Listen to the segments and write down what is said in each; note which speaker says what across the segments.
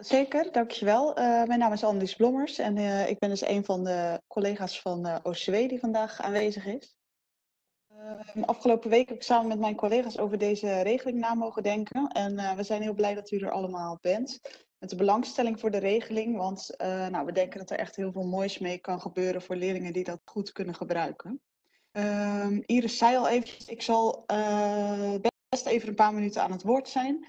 Speaker 1: zeker. Dankjewel. Uh, mijn naam is Annelies Blommers en uh, ik ben dus een van de collega's van uh, OCW die vandaag aanwezig is. Ehm, afgelopen week heb ik samen met mijn collega's over deze regeling na mogen denken. En we zijn heel blij dat u er allemaal bent. Met de belangstelling voor de regeling, want nou, we denken dat er echt heel veel moois mee kan gebeuren voor leerlingen die dat goed kunnen gebruiken. Ehm, Iris zei al even, ik zal best even een paar minuten aan het woord zijn.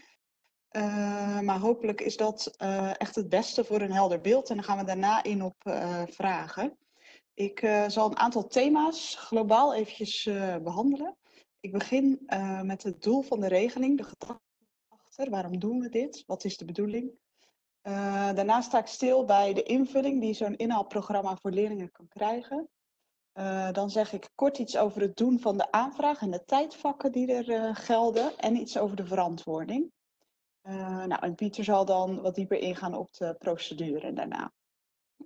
Speaker 1: Uh, maar hopelijk is dat uh, echt het beste voor een helder beeld. En dan gaan we daarna in op uh, vragen. Ik zal een aantal thema's globaal eventjes behandelen. Ik begin met het doel van de regeling, de gedachte achter. Waarom doen we dit? Wat is de bedoeling? daarna sta ik stil bij de invulling die zo'n inhaalprogramma voor leerlingen kan krijgen. dan zeg ik kort iets over het doen van de aanvraag en de tijdvakken die er gelden. En iets over de verantwoording. Uh, nou, en Pieter zal dan wat dieper ingaan op de procedure daarna.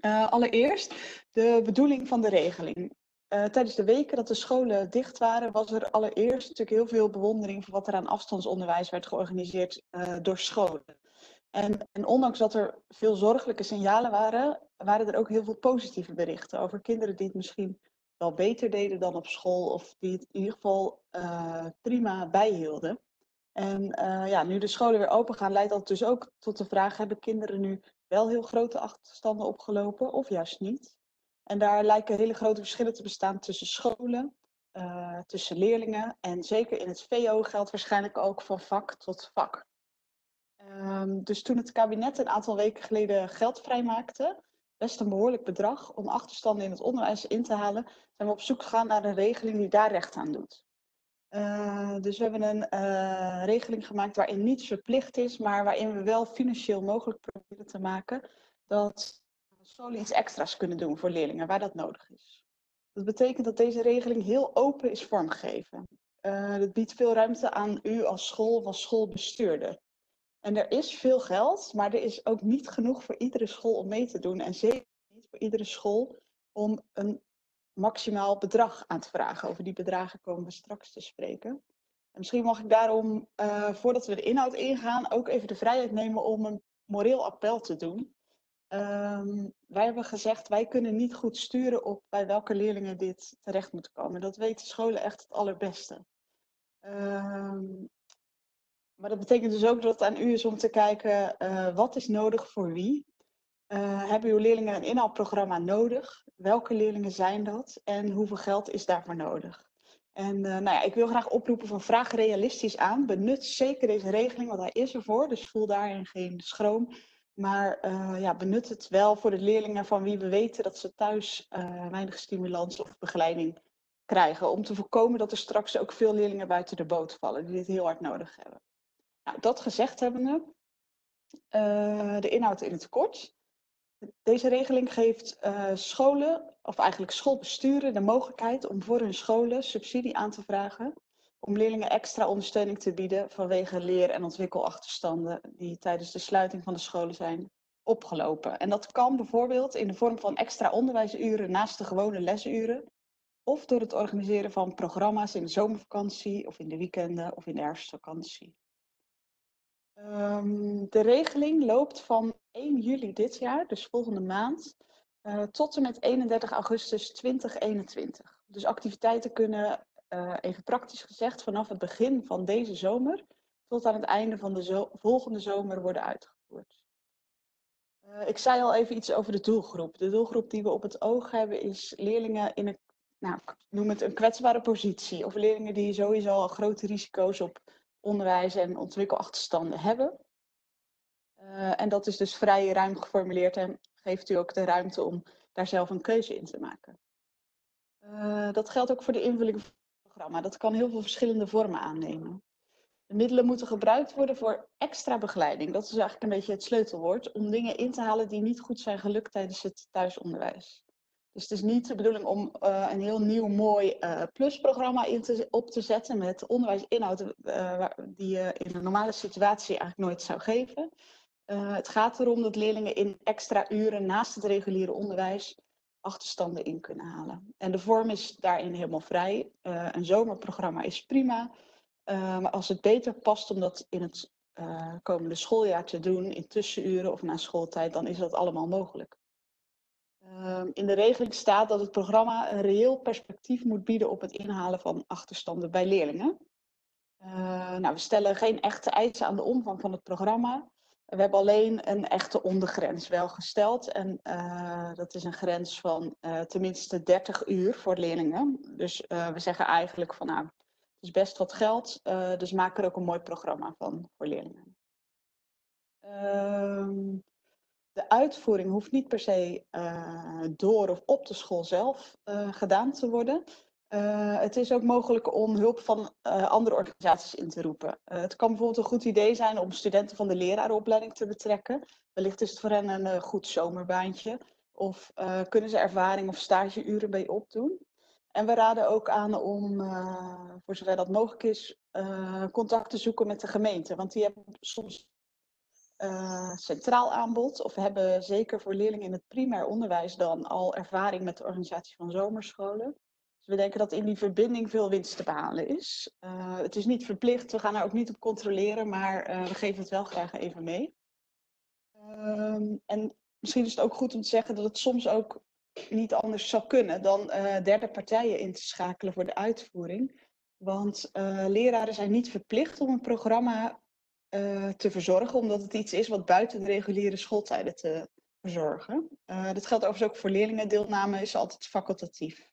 Speaker 1: Uh, allereerst de bedoeling van de regeling. Uh, tijdens de weken dat de scholen dicht waren, was er allereerst natuurlijk heel veel bewondering voor wat er aan afstandsonderwijs werd georganiseerd door scholen. En, en, ondanks dat er veel zorgelijke signalen waren, waren er ook heel veel positieve berichten over kinderen die het misschien wel beter deden dan op school of die het in ieder geval prima bijhielden. En uh, ja, nu de scholen weer open gaan, leidt dat dus ook tot de vraag: hebben kinderen nu wel heel grote achterstanden opgelopen of juist niet? En daar lijken hele grote verschillen te bestaan tussen scholen, uh, tussen leerlingen. En zeker in het VO geldt waarschijnlijk ook van vak tot vak. Um, dus toen het kabinet een aantal weken geleden geld vrijmaakte, best een behoorlijk bedrag om achterstanden in het onderwijs in te halen, zijn we op zoek gegaan naar een regeling die daar recht aan doet. Uh, dus we hebben een uh, regeling gemaakt waarin niets verplicht is, maar waarin we wel financieel mogelijk proberen te maken dat scholen iets extra's kunnen doen voor leerlingen waar dat nodig is. Dat betekent dat deze regeling heel open is vormgegeven. Uh, dat biedt veel ruimte aan u als school of als schoolbestuurder. En er is veel geld, maar er is ook niet genoeg voor iedere school om mee te doen. En zeker niet voor iedere school om een maximaal bedrag aan te vragen. Over die bedragen komen we straks te spreken. En misschien mag ik daarom, uh, voordat we de inhoud ingaan, ook even de vrijheid nemen om een moreel appel te doen. Um, wij hebben gezegd, wij kunnen niet goed sturen op bij welke leerlingen dit terecht moet komen. Dat weten scholen echt het allerbeste. Um, maar dat betekent dus ook dat het aan u is om te kijken, uh, wat is nodig voor wie? Uh, hebben uw leerlingen een inhaalprogramma nodig? Welke leerlingen zijn dat? En hoeveel geld is daarvoor nodig? En uh, nou ja, ik wil graag oproepen van vraag realistisch aan. Benut zeker deze regeling, want hij is ervoor. Dus voel daarin geen schroom. Maar uh, ja, benut het wel voor de leerlingen van wie we weten dat ze thuis weinig stimulans of begeleiding krijgen. Om te voorkomen dat er straks ook veel leerlingen buiten de boot vallen die dit heel hard nodig hebben. Nou, dat gezegd hebbende, de inhoud in het kort. Deze regeling geeft uh, scholen, of eigenlijk schoolbesturen, de mogelijkheid om voor hun scholen subsidie aan te vragen om leerlingen extra ondersteuning te bieden vanwege leer- en ontwikkelachterstanden die tijdens de sluiting van de scholen zijn opgelopen. En dat kan bijvoorbeeld in de vorm van extra onderwijsuren naast de gewone lesuren, of door het organiseren van programma's in de zomervakantie of in de weekenden of in de herfstvakantie. Um, de regeling loopt van 1 juli dit jaar, dus volgende maand, uh, tot en met 31 augustus 2021. Dus activiteiten kunnen, uh, even praktisch gezegd, vanaf het begin van deze zomer tot aan het einde van de volgende zomer worden uitgevoerd. Uh, ik zei al even iets over de doelgroep. De doelgroep die we op het oog hebben is leerlingen in een, nou, noem het een kwetsbare positie. Of leerlingen die sowieso al grote risico's op onderwijs en ontwikkelachterstanden hebben. Uh, en dat is dus vrij ruim geformuleerd en geeft u ook de ruimte om daar zelf een keuze in te maken. Uh, dat geldt ook voor de invulling van het programma. Dat kan heel veel verschillende vormen aannemen. De middelen moeten gebruikt worden voor extra begeleiding. Dat is eigenlijk een beetje het sleutelwoord. Om dingen in te halen die niet goed zijn gelukt tijdens het thuisonderwijs. Dus het is niet de bedoeling om uh, een heel nieuw mooi uh, plusprogramma in te, op te zetten met onderwijsinhoud uh, die je in een normale situatie eigenlijk nooit zou geven. het gaat erom dat leerlingen in extra uren naast het reguliere onderwijs achterstanden in kunnen halen. En de vorm is daarin helemaal vrij. een zomerprogramma is prima. maar als het beter past om dat in het komende schooljaar te doen in tussenuren of na schooltijd, dan is dat allemaal mogelijk. Ehm, in de regeling staat dat het programma een reëel perspectief moet bieden op het inhalen van achterstanden bij leerlingen. Uh, nou, we stellen geen echte eisen aan de omvang van het programma. We hebben alleen een echte ondergrens wel gesteld. En uh, dat is een grens van uh, tenminste 30 uur voor leerlingen. Dus we zeggen eigenlijk van nou, het is best wat geld. dus maak er ook een mooi programma van voor leerlingen. De uitvoering hoeft niet per se uh, door of op de school zelf uh, gedaan te worden. Uh, het is ook mogelijk om hulp van andere organisaties in te roepen. het kan bijvoorbeeld een goed idee zijn om studenten van de lerarenopleiding te betrekken. Wellicht is het voor hen een goed zomerbaantje. Of kunnen ze ervaring of stageuren bij opdoen. En we raden ook aan om, voor zover dat mogelijk is, contact te zoeken met de gemeente. Want die hebben soms uh, centraal aanbod of hebben zeker voor leerlingen in het primair onderwijs dan al ervaring met de organisatie van zomerscholen. Dus we denken dat in die verbinding veel winst te behalen is. Uh, het is niet verplicht, we gaan daar ook niet op controleren, maar uh, we geven het wel graag even mee. Ehm, en misschien is het ook goed om te zeggen dat het soms ook niet anders zou kunnen dan derde partijen in te schakelen voor de uitvoering. Want leraren zijn niet verplicht om een programma uh, te verzorgen, omdat het iets is wat buiten de reguliere schooltijden te verzorgen. Uh, dat geldt overigens ook voor leerlingen. Deelname is altijd facultatief.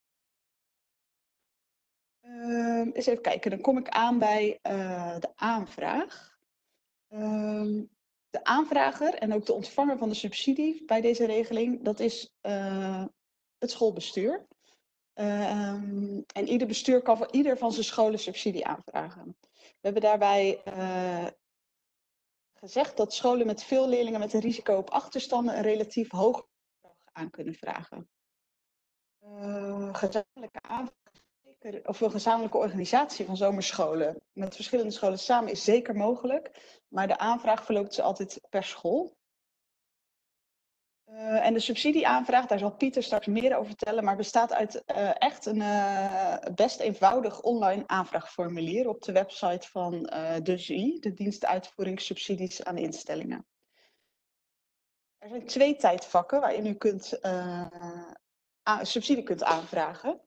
Speaker 1: Uh, eens even kijken, dan kom ik aan bij de aanvraag. Ehm, de aanvrager en ook de ontvanger van de subsidie bij deze regeling, dat is het schoolbestuur. Ehm, en ieder bestuur kan voor ieder van zijn scholen subsidie aanvragen. We hebben daarbij gezegd dat scholen met veel leerlingen met een risico op achterstanden een relatief hoog bedrag aan kunnen vragen. Uh, gezamenlijke aanvraag, of een gezamenlijke organisatie van zomerscholen met verschillende scholen samen is zeker mogelijk, maar de aanvraag verloopt ze altijd per school. Uh, en de subsidieaanvraag, daar zal Pieter straks meer over vertellen, maar bestaat uit uh, echt een uh, best eenvoudig online aanvraagformulier op de website van de ZI, de dienst uitvoering subsidies aan instellingen. Er zijn twee tijdvakken waarin u kunt, subsidie kunt aanvragen.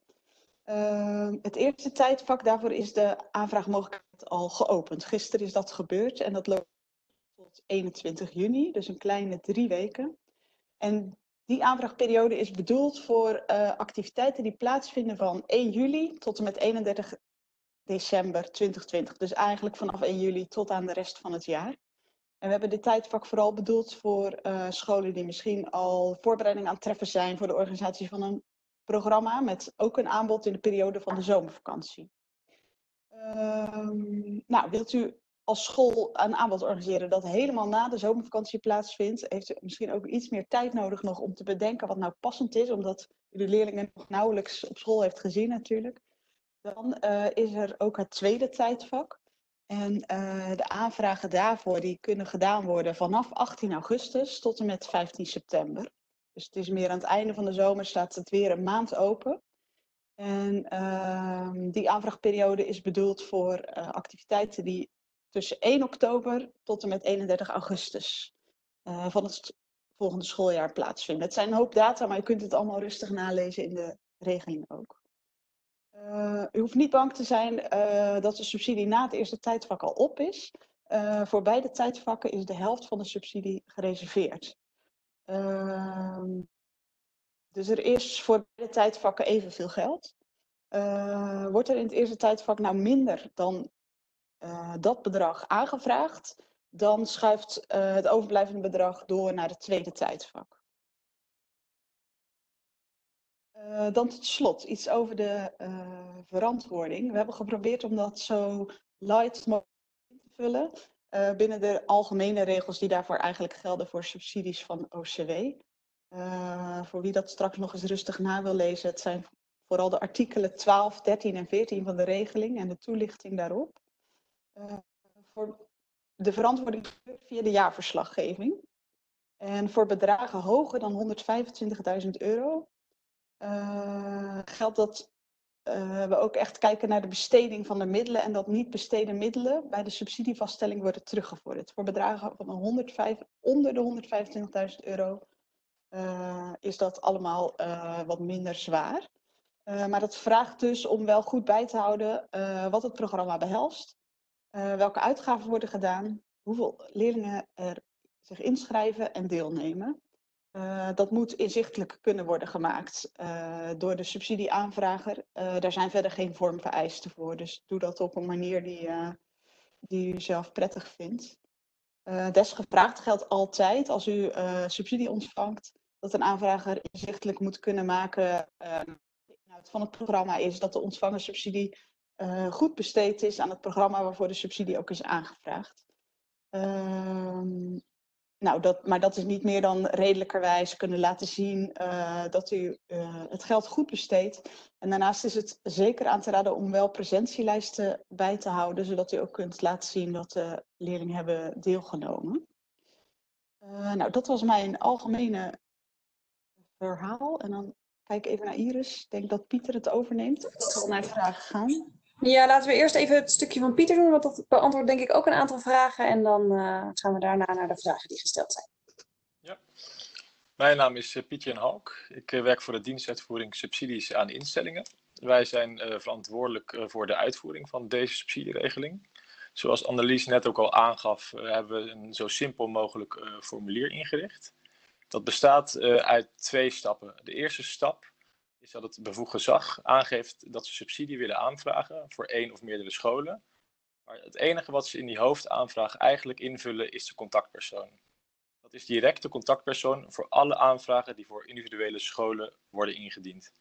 Speaker 1: het eerste tijdvak, daarvoor is de aanvraagmogelijkheid al geopend. Gisteren is dat gebeurd en dat loopt tot 21 juni, dus een kleine drie weken. En die aanvraagperiode is bedoeld voor uh, activiteiten die plaatsvinden van 1 juli tot en met 31 december 2020. Dus eigenlijk vanaf 1 juli tot aan de rest van het jaar. En we hebben dit tijdvak vooral bedoeld voor uh, scholen die misschien al voorbereiding aan het treffen zijn voor de organisatie van een programma met ook een aanbod in de periode van de zomervakantie. Um, nou, wilt u als school een aanbod organiseren dat helemaal na de zomervakantie plaatsvindt, heeft u misschien ook iets meer tijd nodig nog om te bedenken wat nou passend is, omdat u de leerlingen nog nauwelijks op school heeft gezien natuurlijk. Dan uh, is er ook het tweede tijdvak. En uh, de aanvragen daarvoor die kunnen gedaan worden vanaf 18 augustus tot en met 15 september. Dus het is meer aan het einde van de zomer staat het weer een maand open. En uh, die aanvraagperiode is bedoeld voor uh, activiteiten die tussen 1 oktober tot en met 31 augustus uh, van het volgende schooljaar plaatsvinden. Het zijn een hoop data, maar je kunt het allemaal rustig nalezen in de regeling ook. Uh, u hoeft niet bang te zijn uh, dat de subsidie na het eerste tijdvak al op is. voor beide tijdvakken is de helft van de subsidie gereserveerd. Ehm, dus er is voor beide tijdvakken evenveel geld. wordt er in het eerste tijdvak nou minder dan uh, dat bedrag aangevraagd, dan schuift uh, het overblijvende bedrag door naar het tweede tijdvak. Uh, dan tot slot iets over de verantwoording. We hebben geprobeerd om dat zo light mogelijk te vullen binnen de algemene regels die daarvoor eigenlijk gelden voor subsidies van OCW. voor wie dat straks nog eens rustig na wil lezen, het zijn vooral de artikelen 12, 13 en 14 van de regeling en de toelichting daarop. Uh, voor de verantwoording via de jaarverslaggeving. En voor bedragen hoger dan 125.000 euro uh, geldt dat we ook echt kijken naar de besteding van de middelen en dat niet besteden middelen bij de subsidievaststelling worden teruggevorderd. Voor bedragen van 105, onder de 125.000 euro is dat allemaal wat minder zwaar. maar dat vraagt dus om wel goed bij te houden wat het programma behelst, welke uitgaven worden gedaan, hoeveel leerlingen er zich inschrijven en deelnemen. Uh, dat moet inzichtelijk kunnen worden gemaakt uh, door de subsidieaanvrager. Daar zijn verder geen vormvereisten voor, dus doe dat op een manier die, die u zelf prettig vindt. desgevraagd geldt altijd als u subsidie ontvangt, dat een aanvrager inzichtelijk moet kunnen maken van het programma is dat de ontvangen subsidie goed besteed is aan het programma waarvoor de subsidie ook is aangevraagd. Ehm, nou, dat, maar dat is niet meer dan redelijkerwijs kunnen laten zien uh, dat u uh, het geld goed besteedt. En daarnaast is het zeker aan te raden om wel presentielijsten bij te houden, zodat u ook kunt laten zien dat de leerlingen hebben deelgenomen. Nou, dat was mijn algemene verhaal. En dan kijk ik even naar Iris. Ik denk dat Pieter het overneemt. Ik zal naar vragen gaan.
Speaker 2: Ja, laten we eerst even het stukje van Pieter doen, want dat beantwoordt denk ik ook een aantal vragen. En dan uh, gaan we daarna naar de vragen die gesteld zijn.
Speaker 3: Ja, mijn naam is uh, Pieter en Halk. Ik uh, werk voor de dienstuitvoering subsidies aan instellingen. Wij zijn verantwoordelijk voor de uitvoering van deze subsidieregeling. Zoals Annelies net ook al aangaf, hebben we een zo simpel mogelijk formulier ingericht. Dat bestaat uit twee stappen. De eerste stap is dat het bevoegd gezag aangeeft dat ze subsidie willen aanvragen voor één of meerdere scholen. Maar het enige wat ze in die hoofdaanvraag eigenlijk invullen is de contactpersoon. Dat is direct de contactpersoon voor alle aanvragen die voor individuele scholen worden ingediend.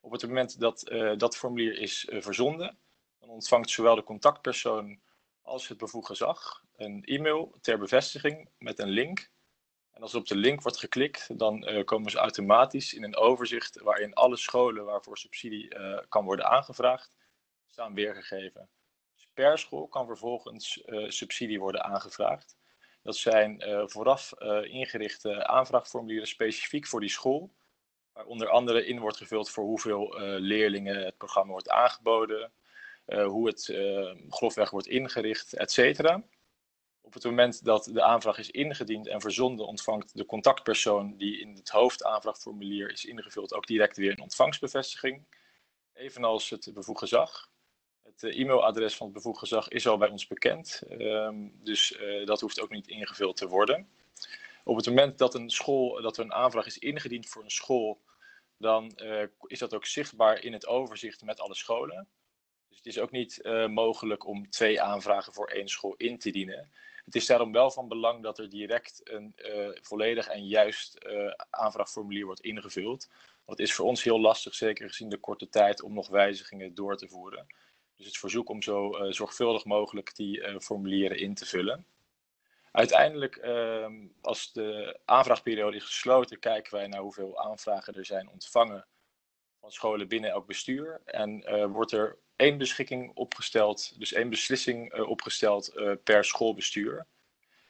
Speaker 3: Op het moment dat uh, dat formulier is uh, verzonden, dan ontvangt zowel de contactpersoon als het bevoegd gezag een e-mail ter bevestiging met een link en als op de link wordt geklikt, dan uh, komen ze automatisch in een overzicht waarin alle scholen waarvoor subsidie uh, kan worden aangevraagd, staan weergegeven. Dus per school kan vervolgens uh, subsidie worden aangevraagd. Dat zijn vooraf ingerichte aanvraagformulieren specifiek voor die school, waar onder andere in wordt gevuld voor hoeveel leerlingen het programma wordt aangeboden, hoe het grofweg wordt ingericht, et cetera. Op het moment dat de aanvraag is ingediend en verzonden, ontvangt de contactpersoon die in het hoofdaanvraagformulier is ingevuld ook direct weer een ontvangstbevestiging. Evenals het bevoegd gezag. Het eh, e-mailadres van het bevoegd gezag is al bij ons bekend, um, dus uh, dat hoeft ook niet ingevuld te worden. Op het moment dat, een school, dat er een aanvraag is ingediend voor een school, dan uh, is dat ook zichtbaar in het overzicht met alle scholen. Dus het is ook niet uh, mogelijk om twee aanvragen voor één school in te dienen. Het is daarom wel van belang dat er direct een uh, volledig en juist uh, aanvraagformulier wordt ingevuld. Want het is voor ons heel lastig, zeker gezien de korte tijd, om nog wijzigingen door te voeren. Dus het verzoek om zo zorgvuldig mogelijk die formulieren in te vullen. Uiteindelijk, ehm, als de aanvraagperiode is gesloten, kijken wij naar hoeveel aanvragen er zijn ontvangen van scholen binnen elk bestuur. En wordt er één beschikking opgesteld, dus één beslissing uh, opgesteld uh, per schoolbestuur.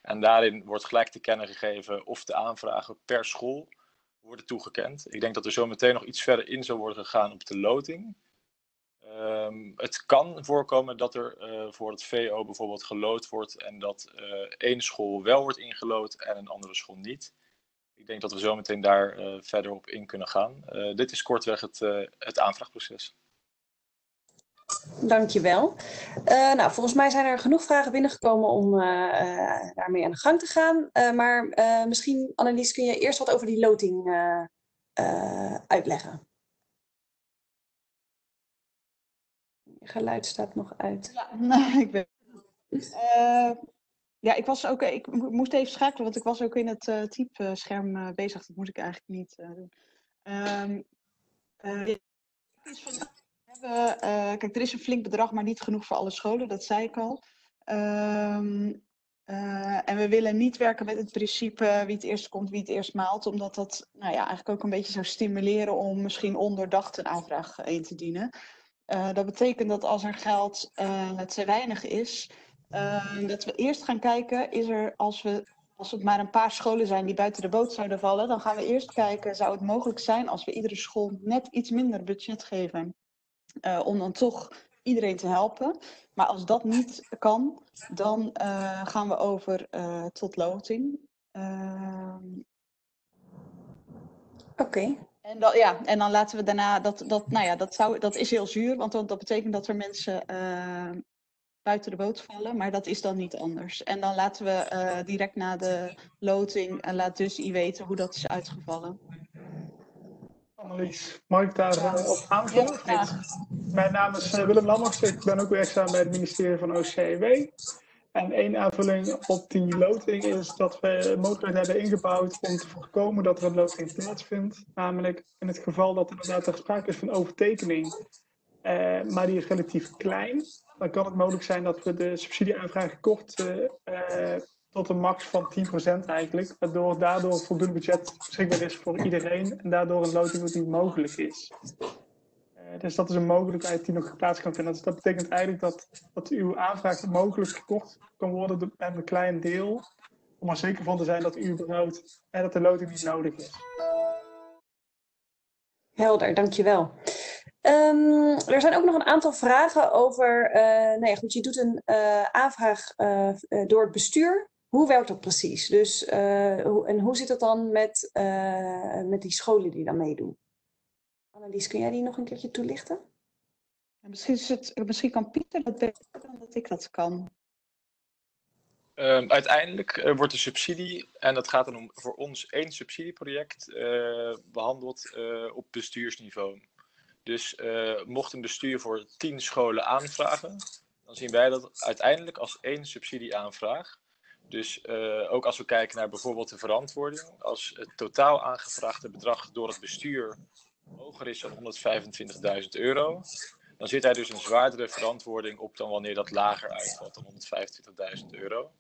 Speaker 3: En daarin wordt gelijk te kennen gegeven of de aanvragen per school worden toegekend. Ik denk dat er zo meteen nog iets verder in zou worden gegaan op de loting. Um, het kan voorkomen dat er uh, voor het VO bijvoorbeeld gelood wordt en dat één school wel wordt ingelood en een andere school niet. Ik denk dat we zo meteen daar verder op in kunnen gaan. dit is kortweg het, het aanvraagproces.
Speaker 2: Dankjewel. Uh, nou, volgens mij zijn er genoeg vragen binnengekomen om uh, uh, daarmee aan de gang te gaan. maar misschien, Annelies, kun je eerst wat over die loting uitleggen? Geluid staat nog uit.
Speaker 1: Ja, nou, ik ben... ja, ik was ook, ik moest even schakelen, want ik was ook in het uh, typescherm bezig. Dat moet ik eigenlijk niet doen. Um, uh, kijk, er is een flink bedrag, maar niet genoeg voor alle scholen, dat zei ik al. Um, uh, en we willen niet werken met het principe wie het eerst komt, wie het eerst maalt, omdat dat nou ja, eigenlijk ook een beetje zou stimuleren om misschien ondoordacht een aanvraag in te dienen. Dat betekent dat als er geld te weinig is, dat we eerst gaan kijken, is er als we als het maar een paar scholen zijn die buiten de boot zouden vallen, dan gaan we eerst kijken, zou het mogelijk zijn als we iedere school net iets minder budget geven? Eh, om dan toch iedereen te helpen. Maar als dat niet kan, dan eh, gaan we over eh, tot loting. Ehm,
Speaker 2: Oké.
Speaker 1: en, dan, ja, en dan laten we daarna, dat, dat, nou ja, dat, zou, dat is heel zuur, want dat, dat betekent dat er mensen buiten de boot vallen, maar dat is dan niet anders. En dan laten we direct na de loting, en laat dus I weten hoe dat is uitgevallen.
Speaker 4: Annelies, mag ik daar eh, op aanvullen?
Speaker 1: Ja, graag.
Speaker 4: Mijn naam is eh, Willem Lammers. Ik ben ook werkzaam bij het ministerie van OCW. En één aanvulling op die loting is dat we mogelijkheden hebben ingebouwd om te voorkomen dat er een loting plaatsvindt. Namelijk in het geval dat er inderdaad er sprake is van overtekening, eh, maar die is relatief klein. Dan kan het mogelijk zijn dat we de subsidieaanvraag kort tot een max van 10% eigenlijk. Waardoor daardoor voldoende budget beschikbaar is voor iedereen en daardoor een loting niet mogelijk is. Eh, dus dat is een mogelijkheid die nog plaats kan vinden. Dus dat betekent eigenlijk dat, dat uw aanvraag mogelijk gekort kan worden met een klein deel. Om er zeker van te zijn dat u überhaupt en dat de loting niet nodig is.
Speaker 2: Helder, dankjewel. Ehm er zijn ook nog een aantal vragen over, ja, goed, je doet een eh, aanvraag door het bestuur. Hoe werkt dat precies? Dus, eh, hoe, en hoe zit het dan met, eh, met die scholen die dan meedoen? Annelies, kun jij die nog een keertje toelichten?
Speaker 1: En misschien, is het, misschien kan Pieter dat beter dan dat ik dat kan.
Speaker 3: Ehm, uiteindelijk eh, wordt de subsidie, en dat gaat dan om voor ons één subsidieproject, eh, behandeld eh, op bestuursniveau. Dus eh, mocht een bestuur voor tien scholen aanvragen, dan zien wij dat uiteindelijk als één subsidieaanvraag. Dus eh, ook als we kijken naar bijvoorbeeld de verantwoording, als het totaal aangevraagde bedrag door het bestuur hoger is dan 125.000 euro, dan zit daar dus een zwaardere verantwoording op dan wanneer dat lager uitvalt dan 125.000 euro.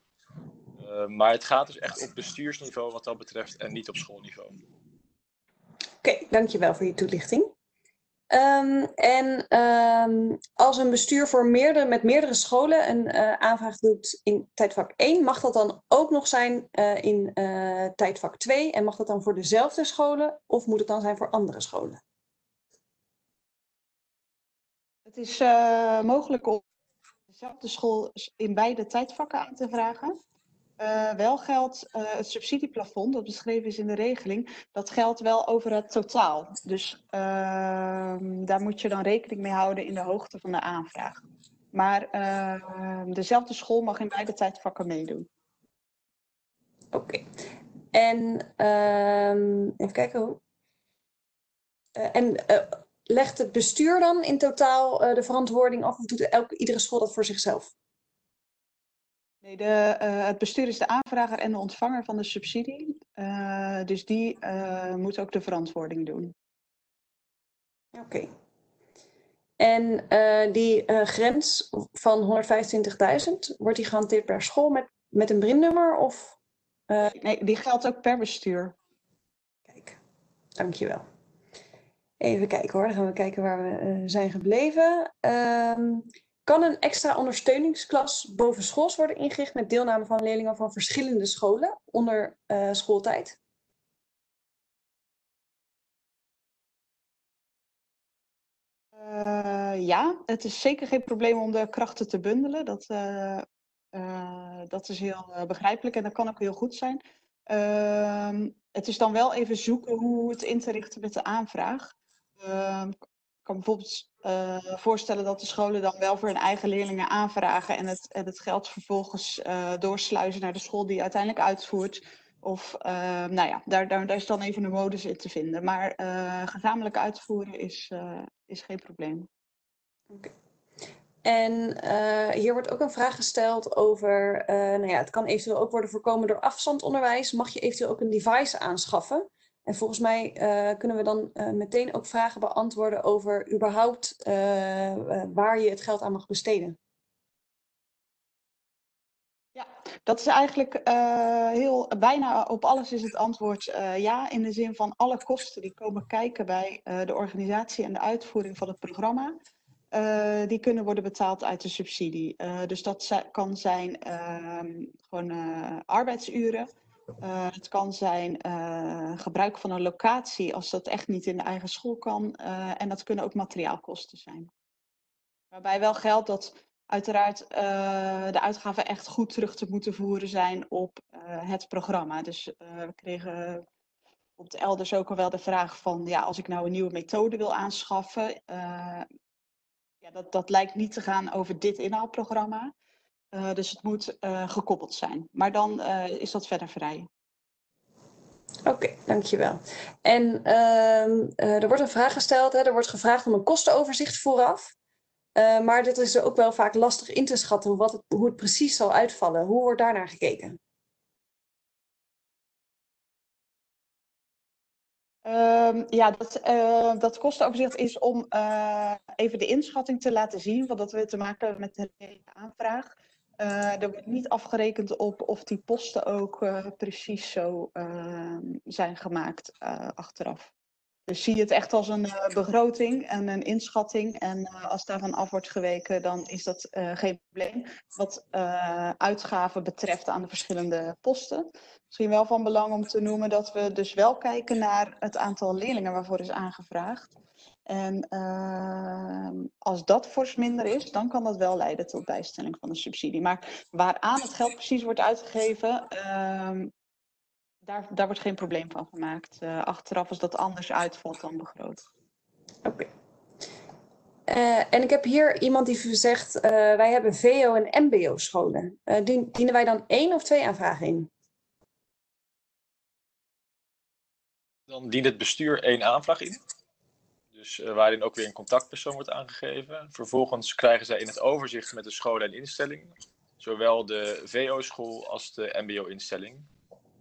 Speaker 3: Uh, maar het gaat dus echt op bestuursniveau wat dat betreft en niet op schoolniveau.
Speaker 2: Oké, dankjewel voor je toelichting. Um, en um, als een bestuur voor meerdere, met meerdere scholen een uh, aanvraag doet in tijdvak 1, mag dat dan ook nog zijn uh, in uh, tijdvak 2? En mag dat dan voor dezelfde scholen of moet het dan zijn voor andere scholen?
Speaker 1: Het is mogelijk om dezelfde school in beide tijdvakken aan te vragen. Uh, wel geldt uh, het subsidieplafond, dat beschreven is in de regeling, dat geldt wel over het totaal. Dus uh, daar moet je dan rekening mee houden in de hoogte van de aanvraag. Maar dezelfde school mag in beide tijdvakken meedoen.
Speaker 2: Oké. En ehm, even kijken hoe. en legt het bestuur dan in totaal de verantwoording af of doet elke, iedere school dat voor zichzelf?
Speaker 1: Nee, de, uh, het bestuur is de aanvrager en de ontvanger van de subsidie. Uh, dus die uh, moet ook de verantwoording doen.
Speaker 2: Oké. Okay. En die grens van 125.000, wordt die gehanteerd per school met, met een BRIN-nummer? Of,
Speaker 1: Nee, die geldt ook per bestuur.
Speaker 2: Kijk, dankjewel. Even kijken hoor, dan gaan we kijken waar we zijn gebleven. Ehm, kan een extra ondersteuningsklas boven schools worden ingericht met deelname van leerlingen van verschillende scholen onder uh, schooltijd?
Speaker 1: Uh, ja, het is zeker geen probleem om de krachten te bundelen. Dat, uh, dat is heel begrijpelijk en dat kan ook heel goed zijn. Ehm, het is dan wel even zoeken hoe het in te richten met de aanvraag. Ehm, ik kan bijvoorbeeld uh, voorstellen dat de scholen dan wel voor hun eigen leerlingen aanvragen en het, en het geld vervolgens uh, doorsluizen naar de school die uiteindelijk uitvoert. Of uh, nou ja, daar, daar, daar, is dan even een modus in te vinden. Maar gezamenlijk uitvoeren is, is geen probleem.
Speaker 2: Okay. En hier wordt ook een vraag gesteld over, nou ja, het kan eventueel ook worden voorkomen door afstandonderwijs. Mag je eventueel ook een device aanschaffen? En volgens mij uh, kunnen we dan uh, meteen ook vragen beantwoorden over überhaupt uh, waar je het geld aan mag besteden.
Speaker 1: Ja, dat is eigenlijk heel, bijna op alles is het antwoord ja. In de zin van alle kosten die komen kijken bij de organisatie en de uitvoering van het programma. die kunnen worden betaald uit de subsidie. dus dat kan zijn ehm, gewoon arbeidsuren. Uh, het kan zijn uh, gebruik van een locatie als dat echt niet in de eigen school kan. Uh, en dat kunnen ook materiaalkosten zijn. Waarbij wel geldt dat uiteraard de uitgaven echt goed terug te moeten voeren zijn op het programma. Dus we kregen op de elders ook al wel de vraag van, ja, als ik nou een nieuwe methode wil aanschaffen, ja, dat, dat lijkt niet te gaan over dit inhaalprogramma. Dus het moet gekoppeld zijn. Maar dan is dat verder vrij.
Speaker 2: Oké, okay, dankjewel. En ehm, er wordt een vraag gesteld, hè, er wordt gevraagd om een kostenoverzicht vooraf. Maar dit is ook wel vaak lastig in te schatten wat het, hoe het precies zal uitvallen. Hoe wordt daarnaar gekeken?
Speaker 1: Um, ja, dat, uh, dat kostenoverzicht is om uh, even de inschatting te laten zien, want dat we te maken hebben met de aanvraag. Er wordt niet afgerekend op of die posten ook precies zo ehm, zijn gemaakt achteraf. Dus zie het echt als een uh, begroting en een inschatting. En uh, als daarvan af wordt geweken, dan is dat uh, geen probleem. Wat uitgaven betreft aan de verschillende posten. Misschien wel van belang om te noemen dat we dus wel kijken naar het aantal leerlingen waarvoor is aangevraagd. En als dat fors minder is, dan kan dat wel leiden tot bijstelling van de subsidie. Maar waaraan het geld precies wordt uitgegeven, ehm, daar, daar wordt geen probleem van gemaakt. Uh, achteraf als dat anders uitvalt dan begroot.
Speaker 2: Oké. Okay. Uh, en ik heb hier iemand die zegt, uh, wij hebben VO en MBO scholen. dienen wij dan één of twee aanvragen in?
Speaker 3: Dan dient het bestuur één aanvraag in. Dus waarin ook weer een contactpersoon wordt aangegeven. Vervolgens krijgen zij in het overzicht met de scholen en instellingen, zowel de VO-school als de MBO-instelling,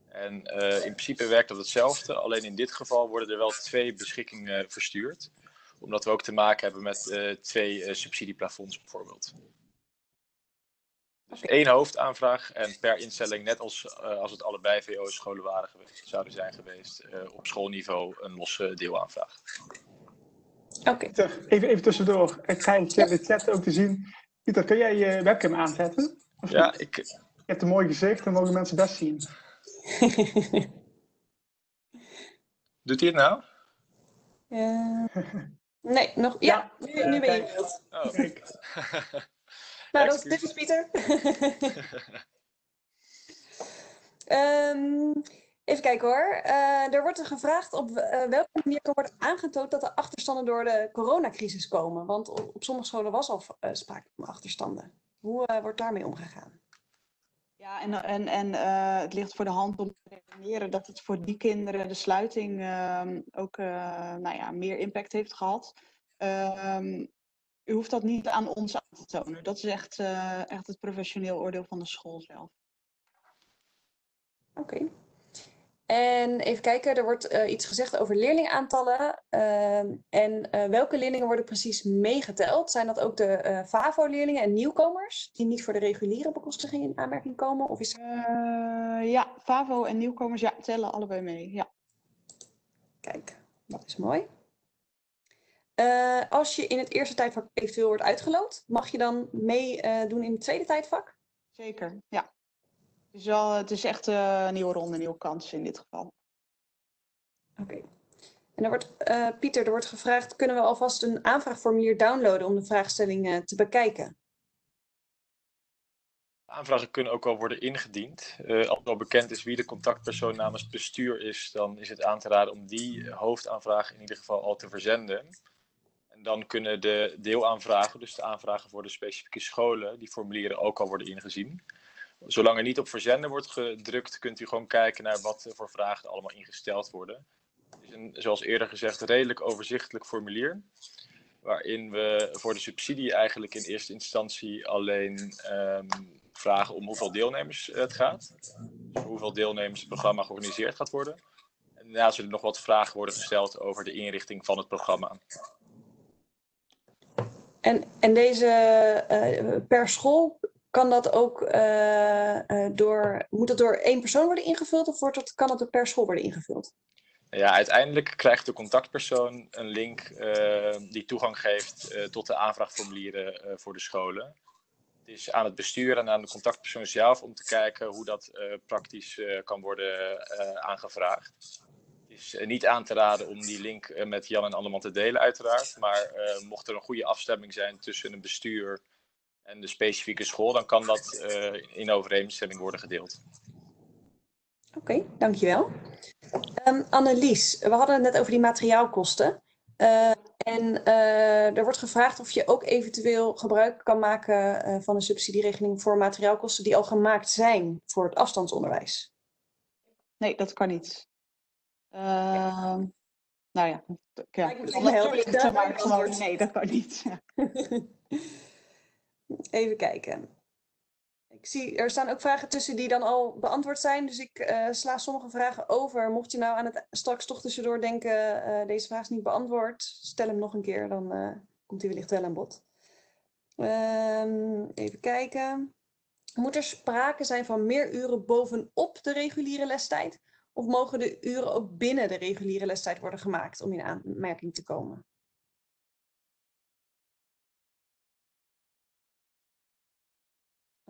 Speaker 3: en uh, in principe werkt dat hetzelfde, alleen in dit geval worden er wel twee beschikkingen verstuurd. Omdat we ook te maken hebben met uh, twee subsidieplafonds bijvoorbeeld. Dus één hoofdaanvraag en per instelling, net als, als het allebei VO-scholen waren geweest, zouden zijn geweest, op schoolniveau een losse deelaanvraag.
Speaker 2: Oké. Okay.
Speaker 4: Even, even tussendoor, ik ga in de chat ook te zien. Pieter, kun jij je webcam aanzetten?
Speaker 3: Of ja, ik...
Speaker 4: Je hebt een mooi gezicht en mogen mensen best zien.
Speaker 3: Doet hij het nou?
Speaker 2: Uh, nee, nog. Ja, ja nu, nu ben je in beeld. Oh. nou, dat, dit is Pieter. um, even kijken hoor. Uh, er wordt er gevraagd op uh, welke manier kan worden aangetoond dat er achterstanden door de coronacrisis komen. Want op, op sommige scholen was al sprake van achterstanden. Hoe wordt daarmee omgegaan?
Speaker 1: Ja, en, en, en uh, het ligt voor de hand om te redeneren dat het voor die kinderen de sluiting uh, ook uh, nou ja, meer impact heeft gehad. Ehm, u hoeft dat niet aan ons aan te tonen. Dat is echt, eh, echt het professioneel oordeel van de school zelf.
Speaker 2: Oké. Okay. En even kijken, er wordt uh, iets gezegd over leerlingaantallen. Uh, en uh, welke leerlingen worden precies meegeteld? Zijn dat ook de uh, FAVO-leerlingen en nieuwkomers die niet voor de reguliere bekostiging in aanmerking komen? Of is...
Speaker 1: ja, FAVO en nieuwkomers ja, tellen allebei mee. Ja.
Speaker 2: Kijk, dat is mooi. als je in het eerste tijdvak eventueel wordt uitgeloot, mag je dan meedoen in het tweede tijdvak?
Speaker 1: Zeker, ja. Het is, wel, het is echt uh, een nieuwe ronde, een nieuwe kans in dit geval.
Speaker 2: Oké. Okay. En er wordt, uh, Pieter, er wordt gevraagd, kunnen we alvast een aanvraagformulier downloaden om de vraagstelling uh, te bekijken?
Speaker 3: Aanvragen kunnen ook al worden ingediend. Uh, als al bekend is wie de contactpersoon namens het bestuur is, dan is het aan te raden om die hoofdaanvraag in ieder geval al te verzenden. En dan kunnen de deelaanvragen, dus de aanvragen voor de specifieke scholen, die formulieren ook al worden ingezien zolang er niet op verzenden wordt gedrukt, kunt u gewoon kijken naar wat voor vragen er allemaal ingesteld worden. Het is een, zoals eerder gezegd, redelijk overzichtelijk formulier. Waarin we voor de subsidie eigenlijk in eerste instantie alleen um, vragen om hoeveel deelnemers het gaat. Dus hoeveel deelnemers het programma georganiseerd gaat worden. En daarna zullen nog wat vragen worden gesteld over de inrichting van het programma.
Speaker 2: En, en deze uh, per school kan dat ook uh, door, moet dat door één persoon worden ingevuld of wordt dat, kan dat per school worden ingevuld?
Speaker 3: Ja, uiteindelijk krijgt de contactpersoon een link uh, die toegang geeft tot de aanvraagformulieren voor de scholen. Het is aan het bestuur en aan de contactpersoon zelf om te kijken hoe dat praktisch kan worden aangevraagd. Het is niet aan te raden om die link met Jan en Alleman te delen, uiteraard. Maar mocht er een goede afstemming zijn tussen een bestuur en de specifieke school, dan kan dat in overeenstemming worden gedeeld.
Speaker 2: Oké, dankjewel. Um, Annelies, we hadden het net over die materiaalkosten. Uh, en uh, er wordt gevraagd of je ook eventueel gebruik kan maken uh, van een subsidieregeling voor materiaalkosten die al gemaakt zijn voor het afstandsonderwijs.
Speaker 1: Nee, dat kan niet. Ja. Ehm, nou ja, ja. Nee, dat kan niet.
Speaker 2: Even kijken. Ik zie, er staan ook vragen tussen die dan al beantwoord zijn. Dus ik uh, sla sommige vragen over. Mocht je nou aan het straks toch tussendoor denken, uh, deze vraag is niet beantwoord, stel hem nog een keer, dan uh, komt hij wellicht wel aan bod. Um, even kijken. Moet er sprake zijn van meer uren bovenop de reguliere lestijd? Of mogen de uren ook binnen de reguliere lestijd worden gemaakt om in aanmerking te komen?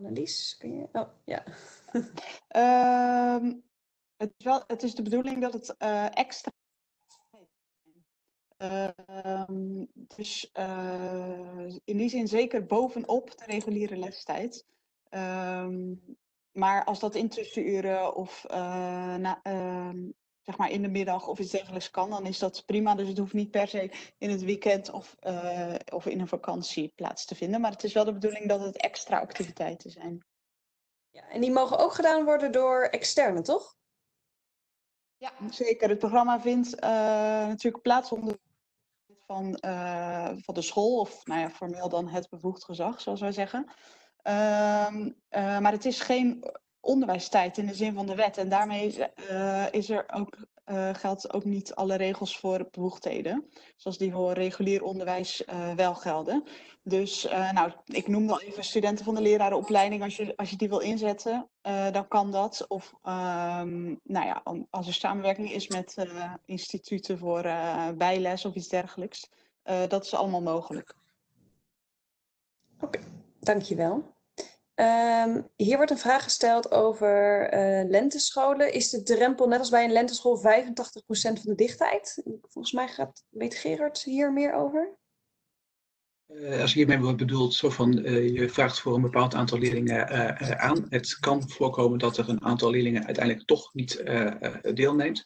Speaker 2: Annelies, kun je... Oh, ja.
Speaker 1: um, het, is wel, het is de bedoeling dat het uh, extra... Uh, dus uh, in die zin zeker bovenop de reguliere lestijd. Um, maar als dat in tussenuren of uh, na, zeg maar in de middag of iets dergelijks kan, dan is dat prima. Dus het hoeft niet per se in het weekend of, uh, of in een vakantie plaats te vinden. Maar het is wel de bedoeling dat het extra activiteiten zijn.
Speaker 2: Ja, en die mogen ook gedaan worden door externe, toch?
Speaker 1: Ja, zeker. Het programma vindt uh, natuurlijk plaats onder van, uh, van de school, of nou ja, formeel dan het bevoegd gezag, zoals wij zeggen. Uh, maar het is geen onderwijstijd in de zin van de wet. En daarmee uh, is er ook, uh, geldt ook niet alle regels voor bevoegdheden. Zoals die voor regulier onderwijs uh, wel gelden. Dus nou, ik noemde al even studenten van de lerarenopleiding. Als je, als je die wil inzetten, dan kan dat. Of um, nou ja, als er samenwerking is met instituten voor bijles of iets dergelijks. dat is allemaal mogelijk.
Speaker 2: Oké, dankjewel. Um, hier wordt een vraag gesteld over uh, lentescholen. Is de drempel net als bij een lenteschool 85% van de dichtheid? Volgens mij gaat, weet Gerard hier meer over?
Speaker 5: Uh, als ik hiermee wordt bedoeld, zo van uh, je vraagt voor een bepaald aantal leerlingen aan. Het kan voorkomen dat er een aantal leerlingen uiteindelijk toch niet deelneemt.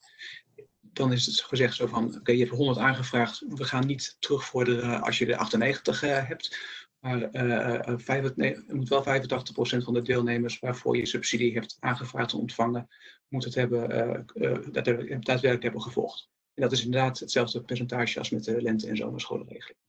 Speaker 5: Dan is het gezegd zo van, oké, je hebt 100 aangevraagd, we gaan niet terugvorderen als je de 98 hebt. Maar uh, 85, er moet wel 85% van de deelnemers waarvoor je subsidie hebt aangevraagd te ontvangen, moet het hebben, uh, uh, dat hebben, daadwerkelijk hebben gevolgd. En dat is inderdaad hetzelfde percentage als met de lente- en zomerscholenregeling.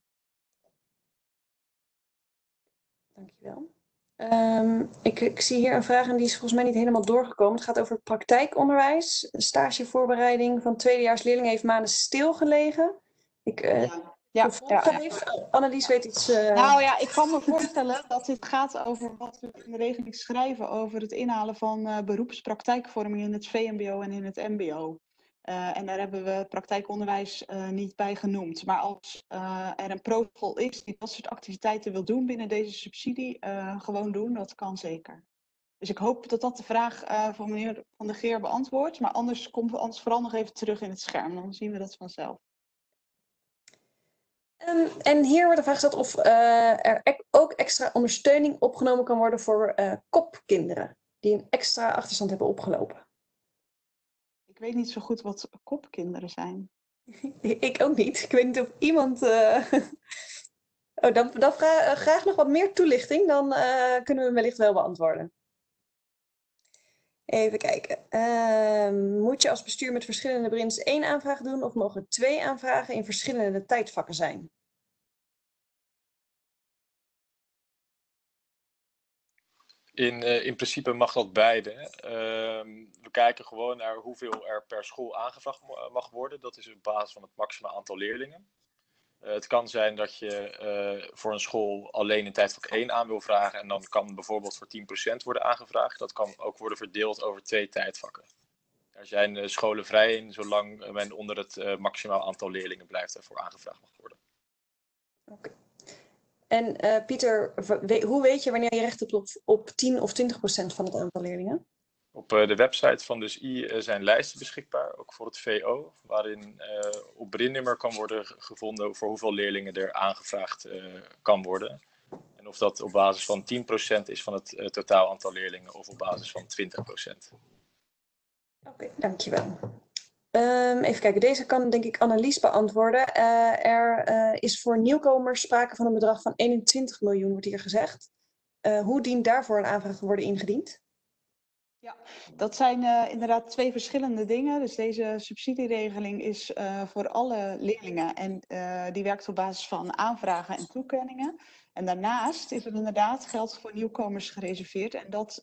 Speaker 2: Dankjewel. Um, ik, ik, zie hier een vraag en die is volgens mij niet helemaal doorgekomen. Het gaat over praktijkonderwijs. Stagevoorbereiding van tweedejaars leerlingen heeft maanden stilgelegen. Ik, uh, ja. Ja, ja, heeft. Annelies weet iets. Uh...
Speaker 1: Nou ja, ik kan me voorstellen dat dit gaat over wat we in de regeling schrijven over het inhalen van uh, beroepspraktijkvorming in het VMBO en in het MBO. Uh, en daar hebben we praktijkonderwijs niet bij genoemd. Maar als er een protocol is die dat soort activiteiten wil doen binnen deze subsidie, gewoon doen, dat kan zeker. Dus ik hoop dat dat de vraag van meneer Van der Geer beantwoordt. Maar anders komt we anders vooral nog even terug in het scherm. Dan zien we dat vanzelf.
Speaker 2: Um, en hier wordt de vraag gesteld of uh, er ook extra ondersteuning opgenomen kan worden voor uh, kopkinderen die een extra achterstand hebben opgelopen.
Speaker 1: Ik weet niet zo goed wat kopkinderen zijn.
Speaker 2: ik ook niet. Ik weet niet of iemand. Uh... oh, dan, dan vraag, graag nog wat meer toelichting, dan kunnen we hem wellicht wel beantwoorden. Even kijken. Uh, moet je als bestuur met verschillende BRINs één aanvraag doen of mogen twee aanvragen in verschillende tijdvakken zijn?
Speaker 3: In, uh, in principe mag dat beide. Uh, we kijken gewoon naar hoeveel er per school aangevraagd mag worden. Dat is op basis van het maximaal aantal leerlingen. Uh, het kan zijn dat je uh, voor een school alleen in tijdvak 1 aan wil vragen. En dan kan bijvoorbeeld voor 10% worden aangevraagd. Dat kan ook worden verdeeld over twee tijdvakken. Er zijn uh, scholen vrij in, zolang men onder het maximaal aantal leerlingen blijft ervoor aangevraagd mag worden.
Speaker 2: Oké. En Pieter, hoe weet je wanneer je recht hebt op, op 10 of 20% van het aantal leerlingen?
Speaker 3: Op de website van dus I zijn lijsten beschikbaar, ook voor het VO, waarin op brinnummer kan worden gevonden voor hoeveel leerlingen er aangevraagd kan worden. En of dat op basis van 10% is van het totaal aantal leerlingen of op basis van 20%.
Speaker 2: Oké, dankjewel. Um, even kijken, deze kan denk ik Annelies beantwoorden. Er is voor nieuwkomers sprake van een bedrag van 21 miljoen, wordt hier gezegd. Hoe dient daarvoor een aanvraag te worden ingediend?
Speaker 1: Ja, dat zijn inderdaad twee verschillende dingen. Dus deze subsidieregeling is voor alle leerlingen en die werkt op basis van aanvragen en toekenningen. En daarnaast is er inderdaad geld voor nieuwkomers gereserveerd en dat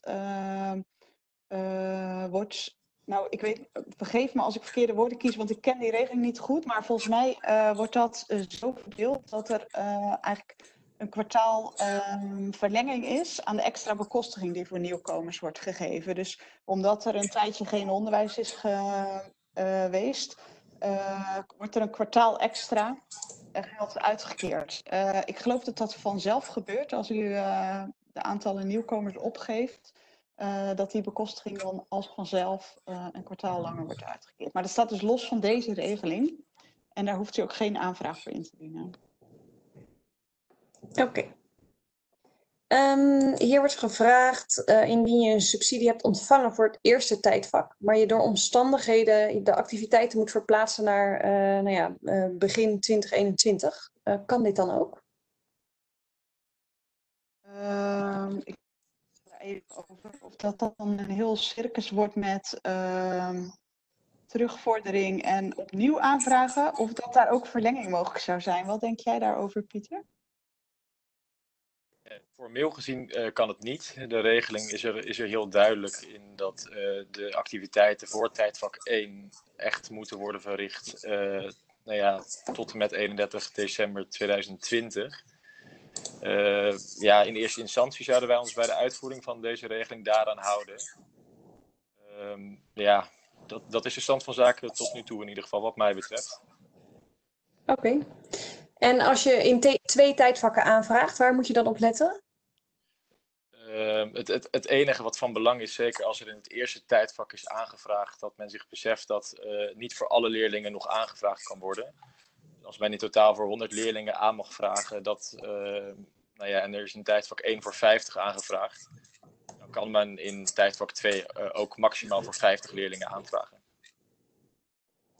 Speaker 1: wordt nou, ik weet, vergeef me als ik verkeerde woorden kies, want ik ken die regeling niet goed. Maar volgens mij wordt dat zo verdeeld dat er eigenlijk een kwartaal ehm, verlenging is aan de extra bekostiging die voor nieuwkomers wordt gegeven. Dus omdat er een tijdje geen onderwijs is geweest, wordt er een kwartaal extra geld uitgekeerd. ik geloof dat dat vanzelf gebeurt als u de aantallen nieuwkomers opgeeft. Dat die bekostiging dan als vanzelf een kwartaal langer wordt uitgekeerd. Maar dat staat dus los van deze regeling. En daar hoeft u ook geen aanvraag voor in te dienen.
Speaker 2: Oké. Um, hier wordt gevraagd, uh, indien je een subsidie hebt ontvangen voor het eerste tijdvak, maar je door omstandigheden de activiteiten moet verplaatsen naar nou ja, begin 2021, kan dit dan ook?
Speaker 1: Ehm, ik even over of dat dan een heel circus wordt met uh, terugvordering en opnieuw aanvragen, of dat daar ook verlenging mogelijk zou zijn. Wat denk jij daarover, Pieter?
Speaker 3: Eh, formeel gezien uh, kan het niet. De regeling is er, is er heel duidelijk in dat uh, de activiteiten voor tijdvak 1 echt moeten worden verricht nou ja, tot en met 31 december 2020. Uh, ja, in eerste instantie zouden wij ons bij de uitvoering van deze regeling daaraan houden. Uh, ja, dat, dat is de stand van zaken tot nu toe in ieder geval, wat mij betreft.
Speaker 2: Oké. En als je in twee tijdvakken aanvraagt, waar moet je dan op letten?
Speaker 3: Uh, het, het, het, enige wat van belang is, zeker als er in het eerste tijdvak is aangevraagd, dat men zich beseft dat uh, niet voor alle leerlingen nog aangevraagd kan worden als men in totaal voor 100 leerlingen aan mag vragen, dat, uh, nou ja, en er is in tijdvak 1 voor 50 aangevraagd, dan kan men in tijdvak 2 uh, eh, ook maximaal voor 50 leerlingen aanvragen.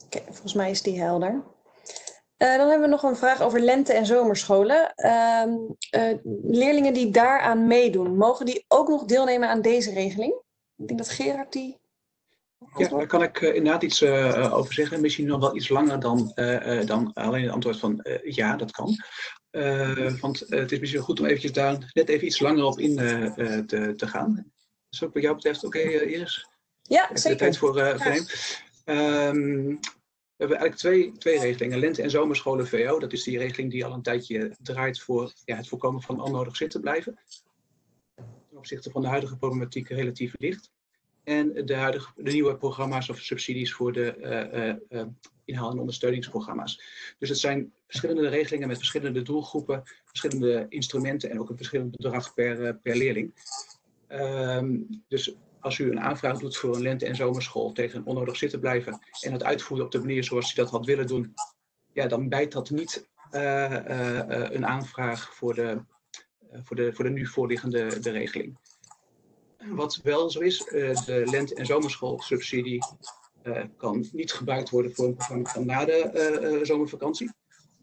Speaker 2: Oké, okay, volgens mij is die helder. Uh, dan hebben we nog een vraag over lente- en zomerscholen. Uh, leerlingen die daaraan meedoen, mogen die ook nog deelnemen aan deze regeling? Ik denk dat Gerard die
Speaker 5: ja, daar kan ik uh, inderdaad iets over zeggen. Misschien nog wel iets langer dan, dan alleen het antwoord van ja, dat kan. want het is misschien goed om eventjes daar net even iets langer op in te, te gaan. Is ook wat jou betreft oké, okay, Iris?
Speaker 2: Ja, zeker.
Speaker 5: de tijd voor, voor um, we hebben eigenlijk twee, twee regelingen. Lente- en zomerscholen VO. Dat is die regeling die al een tijdje draait voor ja, het voorkomen van onnodig zitten blijven. Ten opzichte van de huidige problematiek relatief licht en de, huidige, de nieuwe programma's of subsidies voor de uh, inhaal- en ondersteuningsprogramma's. Dus het zijn verschillende regelingen met verschillende doelgroepen, verschillende instrumenten en ook een verschillend bedrag per, per leerling. Um, dus als u een aanvraag doet voor een lente- en zomerschool tegen onnodig zitten blijven en het uitvoeren op de manier zoals u dat had willen doen, ja, dan bijt dat niet een aanvraag voor de, voor, de, voor de nu voorliggende de regeling. Wat wel zo is, de lente- en zomerschoolsubsidie kan niet gebruikt worden voor een programma van na de zomervakantie.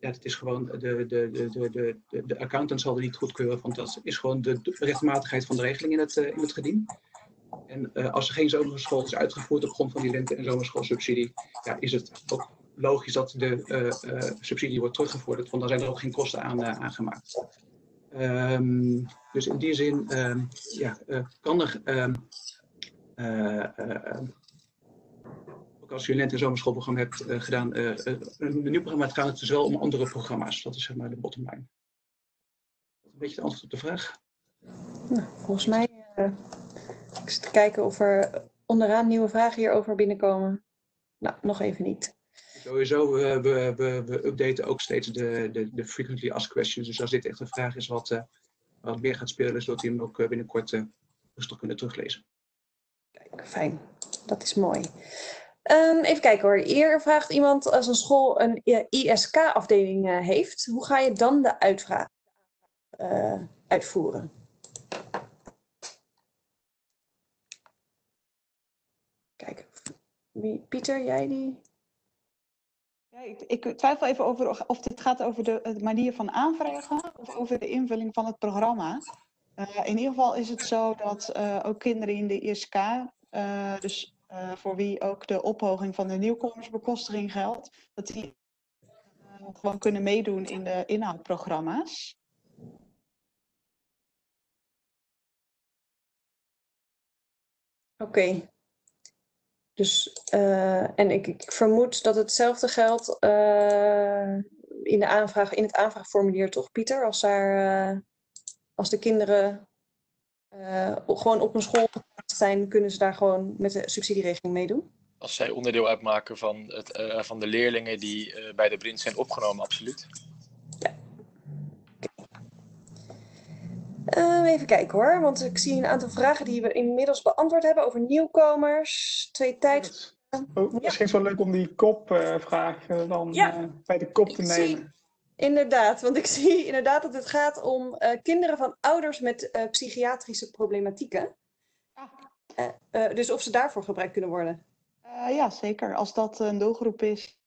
Speaker 5: Ja, dat is gewoon, de, de, de, de, de, de accountant zal er niet goedkeuren, want dat is gewoon de, rechtmatigheid van de regeling in het, in het gedien. En als er geen zomerschool is uitgevoerd op grond van die lente- en zomerschoolsubsidie, ja, is het ook logisch dat de subsidie wordt teruggevorderd, want dan zijn er ook geen kosten aan, aangemaakt. Um, dus in die zin um, ja, uh, kan er, uh, uh, ook als je een zomerschoolprogramma hebt gedaan, een nieuw programma, het gaat dus wel om andere programma's. Dat is zeg maar de bottom line. Een beetje het antwoord op de vraag.
Speaker 2: Nou, volgens mij, ik zit te kijken of er onderaan nieuwe vragen hierover binnenkomen. Nou, nog even niet.
Speaker 5: Sowieso, we, we, we, we updaten ook steeds de, de, de frequently asked questions. Dus als dit echt een vraag is wat, uh, wat meer gaat spelen, zult u hem ook uh, binnenkort uh, rustig kunnen teruglezen.
Speaker 2: Kijk, fijn. Dat is mooi. Ehm, even kijken hoor. Hier vraagt iemand als een school een ISK-afdeling uh, heeft. Hoe ga je dan de uitvraag uitvoeren? Kijk, wie, Pieter, jij die?
Speaker 1: Ja, ik, ik, twijfel even over of dit gaat over de, de, manier van aanvragen of over de invulling van het programma. Uh, in ieder geval is het zo dat uh, ook kinderen in de ISK, uh, dus voor wie ook de ophoging van de nieuwkomersbekostiging geldt, dat die gewoon kunnen meedoen in de inhoudprogramma's.
Speaker 2: Oké, okay. Dus, uh, en ik, ik, vermoed dat hetzelfde geldt uh, in, de aanvraag, in het aanvraagformulier, toch Pieter? Als, uh, als de kinderen gewoon op een school zijn, kunnen ze daar gewoon met de subsidieregeling meedoen?
Speaker 3: Als zij onderdeel uitmaken van, het, van de leerlingen die bij de Brint zijn opgenomen, absoluut.
Speaker 2: Uh, even kijken hoor, want ik zie een aantal vragen die we inmiddels beantwoord hebben over nieuwkomers, twee tijd.
Speaker 4: Oh, misschien is wel leuk om die kopvraag uh, dan ja. uh, bij de kop te
Speaker 2: ik
Speaker 4: nemen.
Speaker 2: Zie, inderdaad, want ik zie inderdaad dat het gaat om kinderen van ouders met psychiatrische problematieken. Ah. dus of ze daarvoor gebruikt kunnen worden.
Speaker 1: ja, zeker. Als dat een doelgroep is,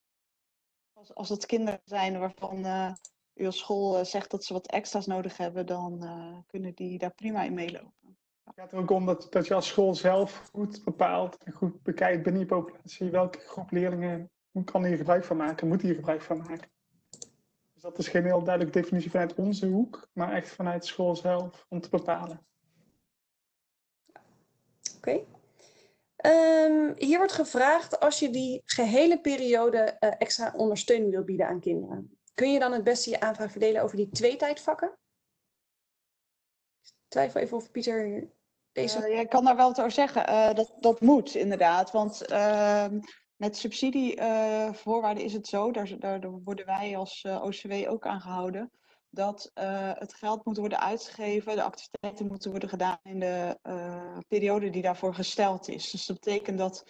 Speaker 1: als, als het kinderen zijn waarvan uw school zegt dat ze wat extra's nodig hebben, dan uh, kunnen die daar prima in meelopen.
Speaker 4: Het gaat er ook om dat, dat je als school zelf goed bepaalt en goed bekijkt binnen je populatie welke groep leerlingen kan hier gebruik van maken, moet hier gebruik van maken. Dus dat is geen heel duidelijke definitie vanuit onze hoek, maar echt vanuit school zelf om te bepalen.
Speaker 2: Oké. Okay. Um, hier wordt gevraagd als je die gehele periode uh, extra ondersteuning wil bieden aan kinderen. Kun je dan het beste je aanvraag verdelen over die twee tijdvakken? Ik twijfel even of Pieter deze...
Speaker 1: Ja, ik kan daar wel wat over zeggen. Uh, dat, dat moet inderdaad, want uh, met subsidievoorwaarden is het zo, daar, daar worden wij als OCW ook aan gehouden, dat het geld moet worden uitgegeven, de activiteiten moeten worden gedaan in de periode die daarvoor gesteld is. Dus dat betekent dat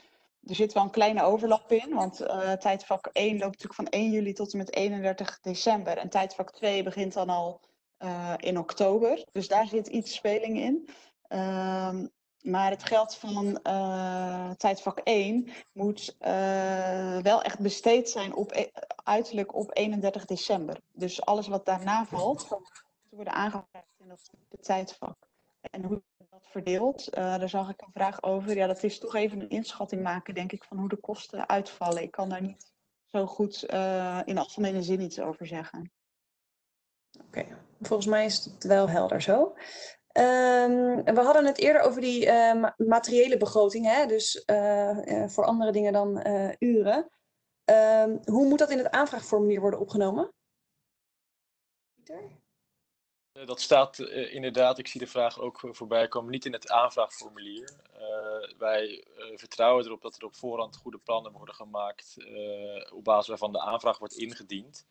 Speaker 1: er zit wel een kleine overlap in, want uh, tijdvak 1 loopt natuurlijk van 1 juli tot en met 31 december. En tijdvak 2 begint dan al uh, in oktober. Dus daar zit iets speling in. Uh, maar het geld van uh, tijdvak 1 moet wel echt besteed zijn op, e-, uiterlijk op 31 december. Dus alles wat daarna valt, moet worden aangevraagd in dat tijdvak. En hoe dat verdeelt, uh, daar zag ik een vraag over. Ja, dat is toch even een inschatting maken, denk ik, van hoe de kosten uitvallen. Ik kan daar niet zo goed uh, in algemene zin iets over zeggen.
Speaker 2: Oké, volgens mij is het wel helder zo. Um, we hadden het eerder over die uh, materiële begroting, hè? dus voor andere dingen dan uren. Um, hoe moet dat in het aanvraagformulier worden opgenomen? Pieter?
Speaker 3: Dat staat uh, inderdaad, ik zie de vraag ook voorbij komen, niet in het aanvraagformulier. Wij vertrouwen erop dat er op voorhand goede plannen worden gemaakt op basis waarvan de aanvraag wordt ingediend.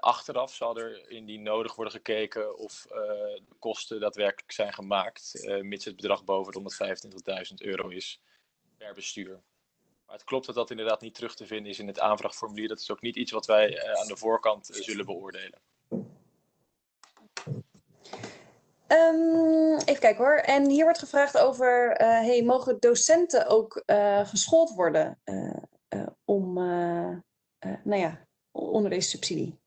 Speaker 3: achteraf zal er indien nodig worden gekeken of de kosten daadwerkelijk zijn gemaakt, mits het bedrag boven de 125.000 euro is per bestuur. Maar het klopt dat dat inderdaad niet terug te vinden is in het aanvraagformulier. Dat is ook niet iets wat wij aan de voorkant zullen beoordelen.
Speaker 2: Um, even kijken hoor. En hier wordt gevraagd over, uh, hey, mogen docenten ook uh, geschoold worden uh, om, nou ja, onder deze subsidie?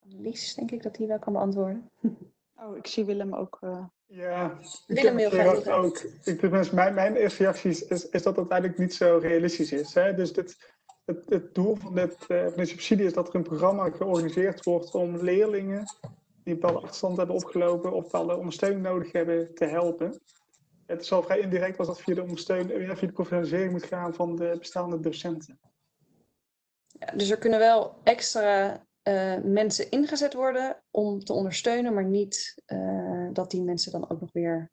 Speaker 2: Lies, denk ik dat hij wel kan beantwoorden.
Speaker 1: Oh, ik zie Willem ook.
Speaker 4: Ja,
Speaker 2: Willem wil graag
Speaker 4: ook. Ik, mijn, mijn eerste reactie is, is, is dat het uiteindelijk niet zo realistisch is. Hè? Dus dit, het, het, doel van, dit, van de subsidie is dat er een programma georganiseerd wordt om leerlingen die een bepaalde achterstand hebben opgelopen of bepaalde ondersteuning nodig hebben te helpen. Het is al vrij indirect als dat via de ondersteuning, via de professionalisering moet gaan van de bestaande docenten.
Speaker 2: Ja, dus er kunnen wel extra uh, mensen ingezet worden om te ondersteunen, maar niet dat die mensen dan ook nog weer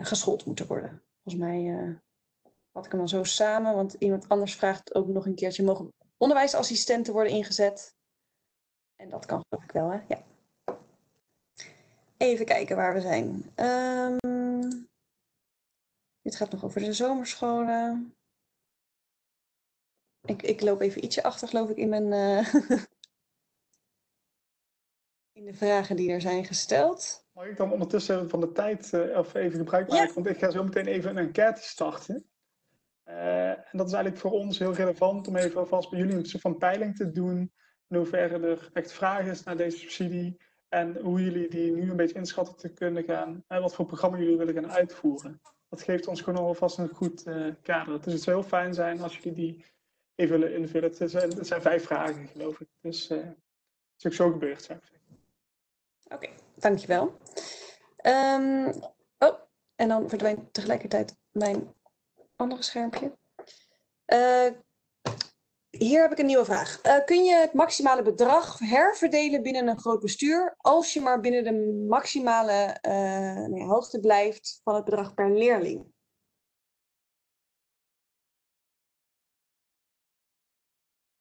Speaker 2: geschoold moeten worden. Volgens mij vat ik hem dan zo samen, want iemand anders vraagt ook nog een keertje, mogen onderwijsassistenten worden ingezet? En dat kan geloof ik wel, hè? Ja. Even kijken waar we zijn. Ehm, dit gaat nog over de zomerscholen. Ik, ik loop even ietsje achter, geloof ik, in mijn. eh, in de vragen die er zijn gesteld.
Speaker 4: Mag ik dan ondertussen van de tijd eh, even gebruik maken?
Speaker 2: Ja.
Speaker 4: Want ik ga zo meteen even een enquête starten. Eh, en dat is eigenlijk voor ons heel relevant om even alvast bij jullie een soort van peiling te doen. In hoeverre er echt vraag is naar deze subsidie. En hoe jullie die nu een beetje inschatten te kunnen gaan. En wat voor programma jullie willen gaan uitvoeren. Dat geeft ons gewoon alvast een goed eh, kader. Dus het zou heel fijn zijn als jullie die even willen invullen. Het zijn, zijn vijf vragen, geloof ik. Dus eh, het is ook zo gebeurd, zou ik.
Speaker 2: Oké, dankjewel. Ehm oh, en dan verdwijnt tegelijkertijd mijn andere schermpje. Eh, hier heb ik een nieuwe vraag. Eh, kun je het maximale bedrag herverdelen binnen een groot bestuur als je maar binnen de maximale eh, nee, hoogte blijft van het bedrag per leerling?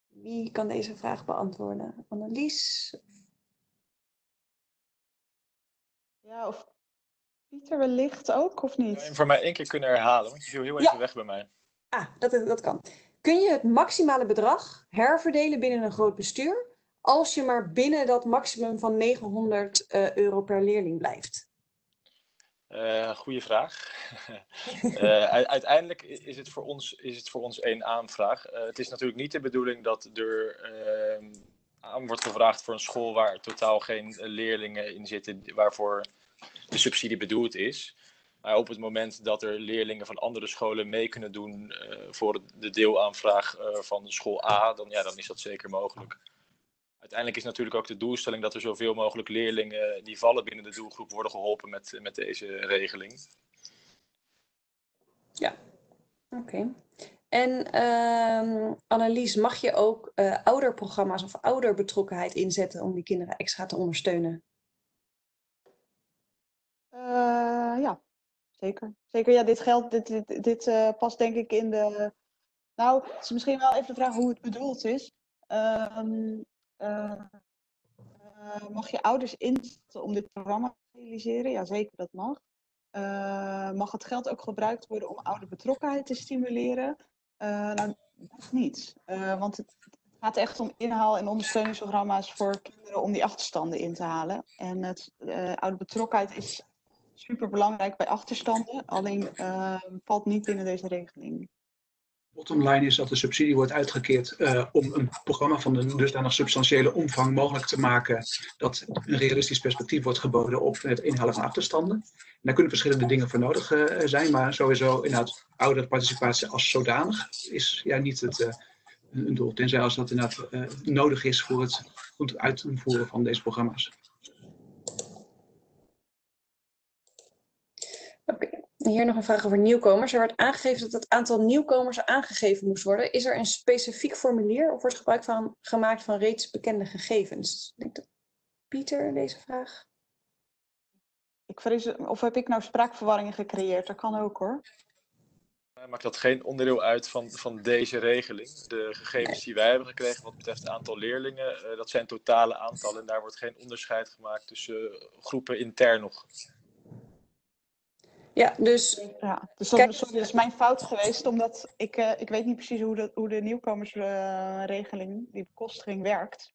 Speaker 2: Wie kan deze vraag beantwoorden? Annelies?
Speaker 1: Ja, of Pieter wellicht ook, of
Speaker 3: Zou je
Speaker 1: niet?
Speaker 3: hem voor mij één keer kunnen herhalen? Want je viel heel
Speaker 2: Ja.
Speaker 3: even weg bij mij.
Speaker 2: Ah, dat, dat kan. Kun je het maximale bedrag herverdelen binnen een groot bestuur als je maar binnen dat maximum van 900 eh, euro per leerling blijft?
Speaker 3: Eh goeie vraag. Eh, uiteindelijk is het, voor ons, is het voor ons één aanvraag. Het is natuurlijk niet de bedoeling dat er ehm, aan wordt gevraagd voor een school waar totaal geen leerlingen in zitten waarvoor de subsidie bedoeld is. Maar op het moment dat er leerlingen van andere scholen mee kunnen doen eh, voor de deelaanvraag eh, van school A, dan, ja, dan is dat zeker mogelijk. Uiteindelijk is natuurlijk ook de doelstelling dat er zoveel mogelijk leerlingen die vallen binnen de doelgroep worden geholpen met, met deze regeling.
Speaker 2: Oké. En ehm, Annelies, mag je ook eh, ouderprogramma's of ouderbetrokkenheid inzetten om die kinderen extra te ondersteunen?
Speaker 1: Eh, ja, zeker. Zeker, ja, dit geldt, dit, dit, dit eh, past denk ik in de... Nou, het is misschien wel even de vraag hoe het bedoeld is. Ehm, eh, mag je ouders inzetten om dit programma te realiseren? Ja, zeker, dat mag. Mag het geld ook gebruikt worden om ouderbetrokkenheid te stimuleren? Nou, dat niet. Want het gaat echt om inhaal- en ondersteuningsprogramma's voor kinderen om die achterstanden in te halen. En het eh ouderbetrokkenheid is super belangrijk bij achterstanden, alleen eh, valt niet binnen deze regeling.
Speaker 5: Bottom line is dat de subsidie wordt uitgekeerd eh, om een programma van een dusdanig substantiële omvang mogelijk te maken dat een realistisch perspectief wordt geboden op het inhalen van achterstanden. En daar kunnen verschillende dingen voor nodig eh, zijn, maar sowieso inderdaad ouderparticipatie als zodanig is ja niet het, eh, een doel. Tenzij als dat inderdaad nodig is voor het goed uitvoeren van deze programma's.
Speaker 2: Oké. Hier nog een vraag over nieuwkomers. Er werd aangegeven dat het aantal nieuwkomers aangegeven moest worden. Is er een specifiek formulier of wordt gebruik van, gemaakt van reeds bekende gegevens? Ik denk dat Pieter deze vraag.
Speaker 1: Ik vrees, of heb ik nou spraakverwarringen gecreëerd? Dat kan ook hoor.
Speaker 3: Mij maakt dat geen onderdeel uit van, van deze regeling. De gegevens die wij hebben gekregen wat betreft het aantal leerlingen, eh, dat zijn totale aantallen. En daar wordt geen onderscheid gemaakt tussen eh, groepen intern nog.
Speaker 2: Ja, dus
Speaker 1: Ja, dus dat,
Speaker 2: Kijk-
Speaker 1: sorry, dat is mijn fout geweest, omdat ik, eh, ik weet niet precies hoe de, hoe de nieuwkomersregeling, die bekostiging werkt.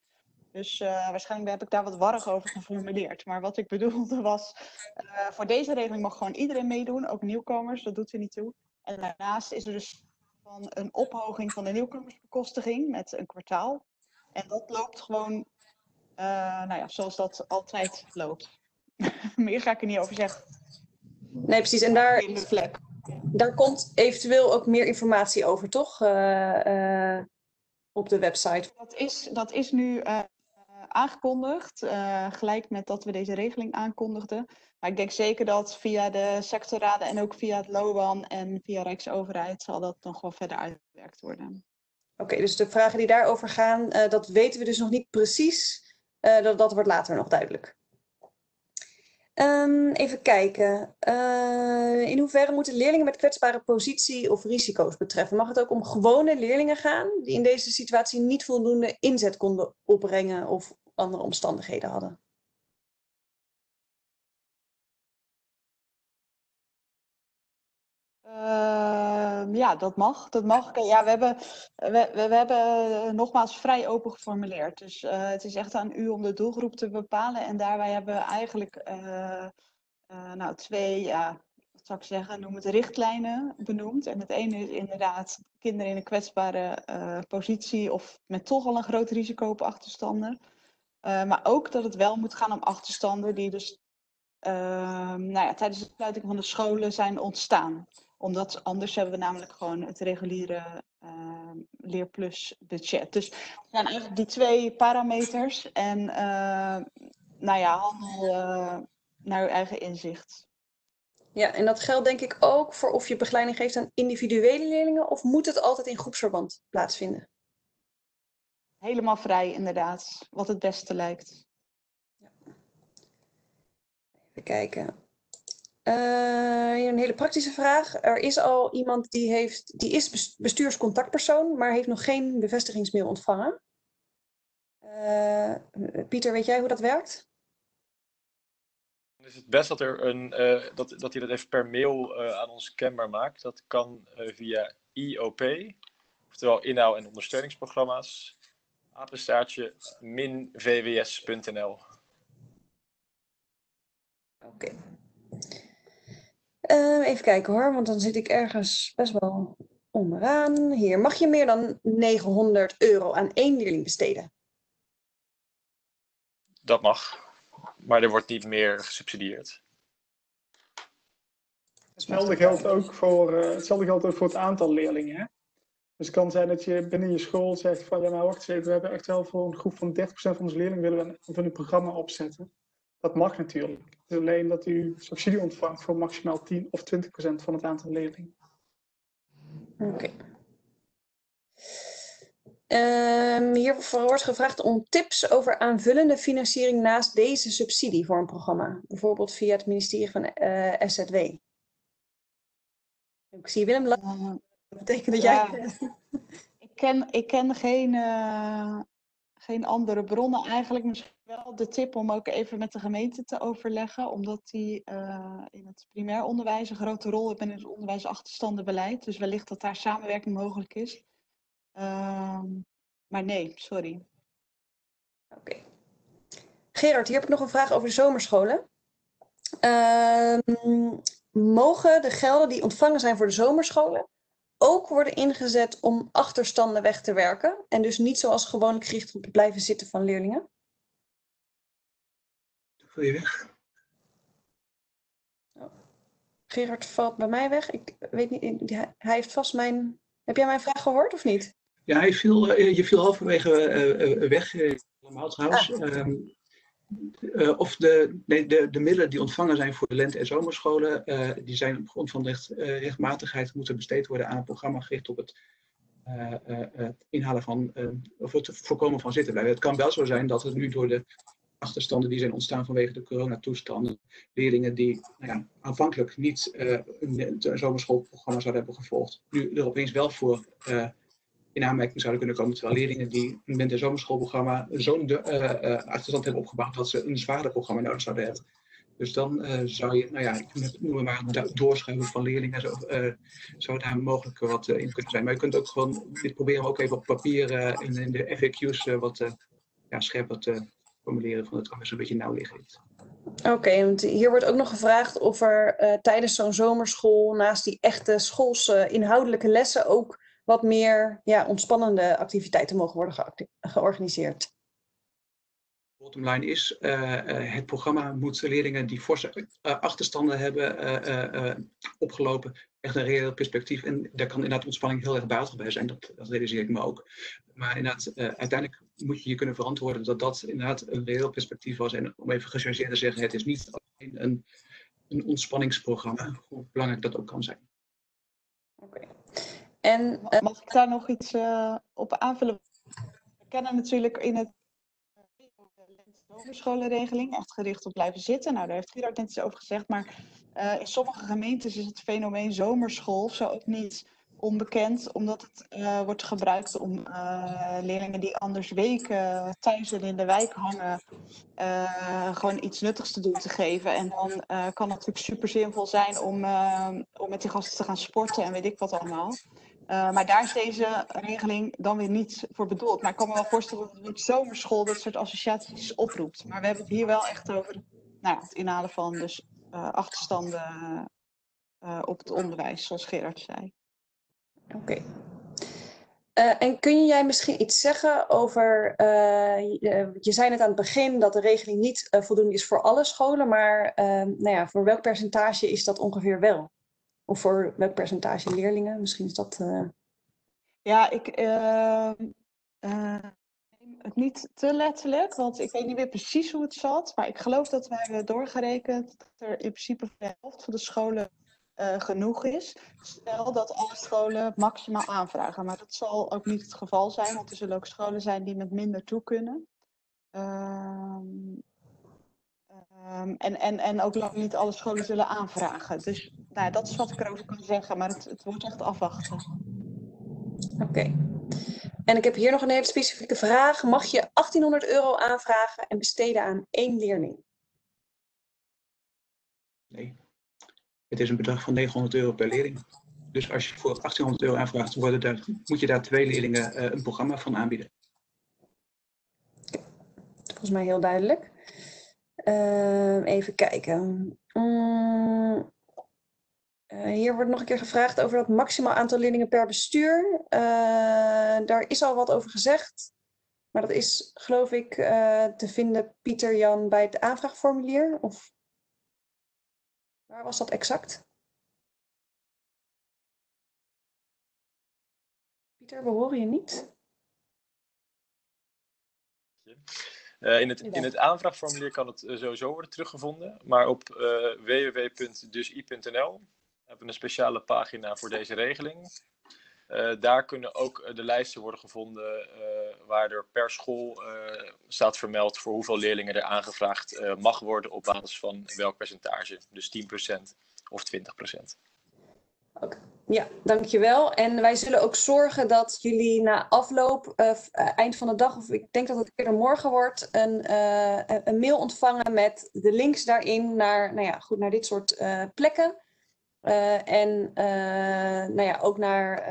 Speaker 1: Dus eh, waarschijnlijk heb ik daar wat warrig over geformuleerd. Maar wat ik bedoelde was, eh, voor deze regeling mag gewoon iedereen meedoen, ook nieuwkomers, dat doet er niet toe. En daarnaast is er dus van een ophoging van de nieuwkomersbekostiging met een kwartaal. En dat loopt gewoon, nou ja, zoals dat altijd loopt. Meer ga ik er niet over zeggen.
Speaker 2: Nee, precies. En daar,
Speaker 1: In de vlek.
Speaker 2: daar komt eventueel ook meer informatie over, toch? Eh, eh, op de website.
Speaker 1: Dat is, dat is nu eh, aangekondigd, gelijk met dat we deze regeling aankondigden. Maar ik denk zeker dat via de sectorraden en ook via het LOAN en via Rijksoverheid zal dat nog wel verder uitgewerkt worden.
Speaker 2: Oké, dus de vragen die daarover gaan, dat weten we dus nog niet precies. Dat, dat wordt later nog duidelijk. Ehm, even kijken. Eh, in hoeverre moeten leerlingen met kwetsbare positie of risico's betreffen? Mag het ook om gewone leerlingen gaan die in deze situatie niet voldoende inzet konden opbrengen of andere omstandigheden hadden?
Speaker 1: Ehm, ja, dat mag. Dat mag. Ja, we hebben, we, we, hebben eh, nogmaals vrij open geformuleerd. Dus eh, het is echt aan u om de doelgroep te bepalen. En daarbij hebben we eigenlijk eh, nou, twee, ja, wat zou ik zeggen, noem het richtlijnen benoemd. En het ene is inderdaad kinderen in een kwetsbare positie of met toch al een groot risico op achterstanden. Maar ook dat het wel moet gaan om achterstanden die dus ehm, nou ja, tijdens de sluiting van de scholen zijn ontstaan. Omdat anders hebben we namelijk gewoon het reguliere ehm, Leerplus budget. Dus het zijn eigenlijk die twee parameters. En eh, nou ja, handel eh, naar uw eigen inzicht.
Speaker 2: Ja, en dat geldt denk ik ook voor of je begeleiding geeft aan individuele leerlingen of moet het altijd in groepsverband plaatsvinden?
Speaker 1: Helemaal vrij, inderdaad. Wat het beste lijkt.
Speaker 2: Even kijken. Eh, een hele praktische vraag. Er is al iemand die, heeft, die is bes- bestuurscontactpersoon, maar heeft nog geen bevestigingsmail ontvangen. Eh, Pieter, weet jij hoe dat werkt?
Speaker 3: Dan is het best dat, er een, eh, dat, dat hij dat even per mail aan ons kenbaar maakt. Dat kan via IOP, oftewel inhoud- en ondersteuningsprogramma's, apenstaartje minvws.nl.
Speaker 2: Oké. Eh, even kijken hoor, want dan zit ik ergens best wel onderaan. Hier, mag je meer dan 900 euro aan één leerling besteden?
Speaker 3: Dat mag, maar er wordt niet meer gesubsidieerd.
Speaker 4: Hetzelfde geldt ook voor, eh, hetzelfde geldt ook voor het aantal leerlingen. Hè? Dus het kan zijn dat je binnen je school zegt van ja, maar wacht eens even, we hebben echt wel voor een groep van 30% van onze leerlingen willen we een, van een programma opzetten. Dat mag natuurlijk. Het is alleen dat u subsidie ontvangt voor maximaal 10 of 20% van het aantal leerlingen.
Speaker 2: Oké. Ehm, hier wordt gevraagd om tips over aanvullende financiering naast deze subsidie voor een programma. Bijvoorbeeld via het ministerie van eh, SZW. Ik zie Willem lachen.
Speaker 1: Eh,
Speaker 2: Dat betekent dat
Speaker 1: Ja.
Speaker 2: jij...
Speaker 1: ik, ken, ik ken geen, eh, geen andere bronnen eigenlijk. Misschien wel de tip om ook even met de gemeente te overleggen. Omdat die eh, in het primair onderwijs een grote rol hebben in het onderwijsachterstandenbeleid. Dus wellicht dat daar samenwerking mogelijk is. Ehm, maar nee, sorry.
Speaker 2: Oké. Gerard, hier heb ik nog een vraag over de zomerscholen. Ehm, mogen de gelden die ontvangen zijn voor de zomerscholen ook worden ingezet om achterstanden weg te werken? En dus niet zoals gewoonlijk gericht op het blijven zitten van leerlingen?
Speaker 5: Wil je weg?
Speaker 2: Gerard valt bij mij weg. Ik weet niet, hij heeft vast mijn. Heb jij mijn vraag gehoord of niet?
Speaker 5: Ja, hij viel, eh, je viel halverwege eh, eh, weg. trouwens. Ehm, eh, of de, nee, de, de middelen die ontvangen zijn voor de lente- en zomerscholen, die zijn op grond van recht, rechtmatigheid moeten besteed worden aan een programma gericht op het, het inhalen van, of het voorkomen van zittenblijven. Het kan wel zo zijn dat het nu door de achterstanden die zijn ontstaan vanwege de coronatoestanden, leerlingen die nou ja, aanvankelijk niet eh, een, zomerschoolprogramma zouden hebben gevolgd, nu er opeens wel voor eh, in aanmerking zouden kunnen komen. Terwijl leerlingen die met een zomerschoolprogramma zo'n eh, achterstand hebben opgebouwd dat ze een zwaarder programma nodig zouden hebben. Dus dan zou je, nou ja, noem maar een do- doorschuiven van leerlingen, zo, zou daar mogelijk wat in kunnen zijn. Maar je kunt ook gewoon, dit proberen we ook even op papier in, de FAQ's wat ja, scherper te formuleren van het kan best een beetje nauw liggen.
Speaker 2: Oké, want hier wordt ook nog gevraagd of er eh, tijdens zo'n zomerschool naast die echte schoolse inhoudelijke lessen ook wat meer ja, ontspannende activiteiten mogen worden georganiseerd.
Speaker 5: Bottom line is, eh, eh, het programma moet leerlingen die forse eh, achterstanden hebben eh, eh, eh, opgelopen, echt een reëel perspectief. En daar kan inderdaad ontspanning heel erg baat bij zijn, dat, realiseer ik me ook. Maar inderdaad, eh, uiteindelijk moet je je kunnen verantwoorden dat dat inderdaad een reëel perspectief was. En om even gechargeerd te zeggen, het is niet alleen een, een ontspanningsprogramma, hoe belangrijk dat ook kan zijn.
Speaker 2: Oké. En eh,
Speaker 1: Mag ik daar nog iets eh, op aanvullen? We kennen natuurlijk in het zomerscholenregeling echt gericht op blijven zitten. Nou, daar heeft Gerard net iets over gezegd. Maar eh, in sommige gemeentes is het fenomeen zomerschool zo ook niet onbekend, omdat het eh, wordt gebruikt om eh, leerlingen die anders weken thuis en in de wijk hangen, gewoon iets nuttigs te doen te geven. En dan kan het natuurlijk super zinvol zijn om, om met die gasten te gaan sporten en weet ik wat allemaal. maar daar is deze regeling dan weer niet voor bedoeld. Maar ik kan me wel voorstellen dat het zomerschool dat soort associaties oproept. Maar we hebben het hier wel echt over nou, het inhalen van dus, achterstanden op het onderwijs, zoals Gerard zei.
Speaker 2: Oké. Uh, en kun jij misschien iets zeggen over, uh, je zei net aan het begin dat de regeling niet uh, voldoende is voor alle scholen, maar ehm, nou ja, voor welk percentage is dat ongeveer wel? Of voor welk percentage leerlingen? Misschien is dat...
Speaker 1: Ja, ik ehm, het niet te letterlijk, want ik weet niet meer precies hoe het zat, maar ik geloof dat wij hebben doorgerekend dat er in principe voor de helft van de scholen uh, genoeg is. Stel dat alle scholen maximaal aanvragen. Maar dat zal ook niet het geval zijn, want er zullen ook scholen zijn die met minder toe kunnen. Um, um, en, en, en ook lang niet alle scholen zullen aanvragen. Dus nou, dat is wat ik erover kan zeggen, maar het, het wordt echt afwachten.
Speaker 2: Oké. En ik heb hier nog een hele specifieke vraag. Mag je 1800 euro aanvragen en besteden aan één leerling?
Speaker 5: Nee. Het is een bedrag van 900 euro per leerling. Dus als je voor 1800 euro aanvraagt, worden daar, moet je daar twee leerlingen uh, een programma van aanbieden.
Speaker 2: Volgens mij heel duidelijk. Uh, even kijken. Um, uh, hier wordt nog een keer gevraagd over het maximaal aantal leerlingen per bestuur. daar is al wat over gezegd. Maar dat is, geloof ik, te vinden, Pieter Jan, bij het aanvraagformulier. Of Waar was dat exact? Pieter, we horen je niet.
Speaker 3: Uh, in, het, in het aanvraagformulier kan het sowieso worden teruggevonden, maar op uh, www.dusi.nl hebben een speciale pagina voor deze regeling. Uh, daar kunnen ook de lijsten worden gevonden uh, waar er per school staat vermeld voor hoeveel leerlingen er aangevraagd mag worden op basis van welk percentage. Dus 10% of 20%.
Speaker 2: Okay. Ja, dankjewel. En wij zullen ook zorgen dat jullie na afloop, eind van de dag, of ik denk dat het eerder morgen wordt, een, een mail ontvangen met de links daarin naar, nou ja, goed, naar dit soort plekken. Uh, en uh, nou ja, ook naar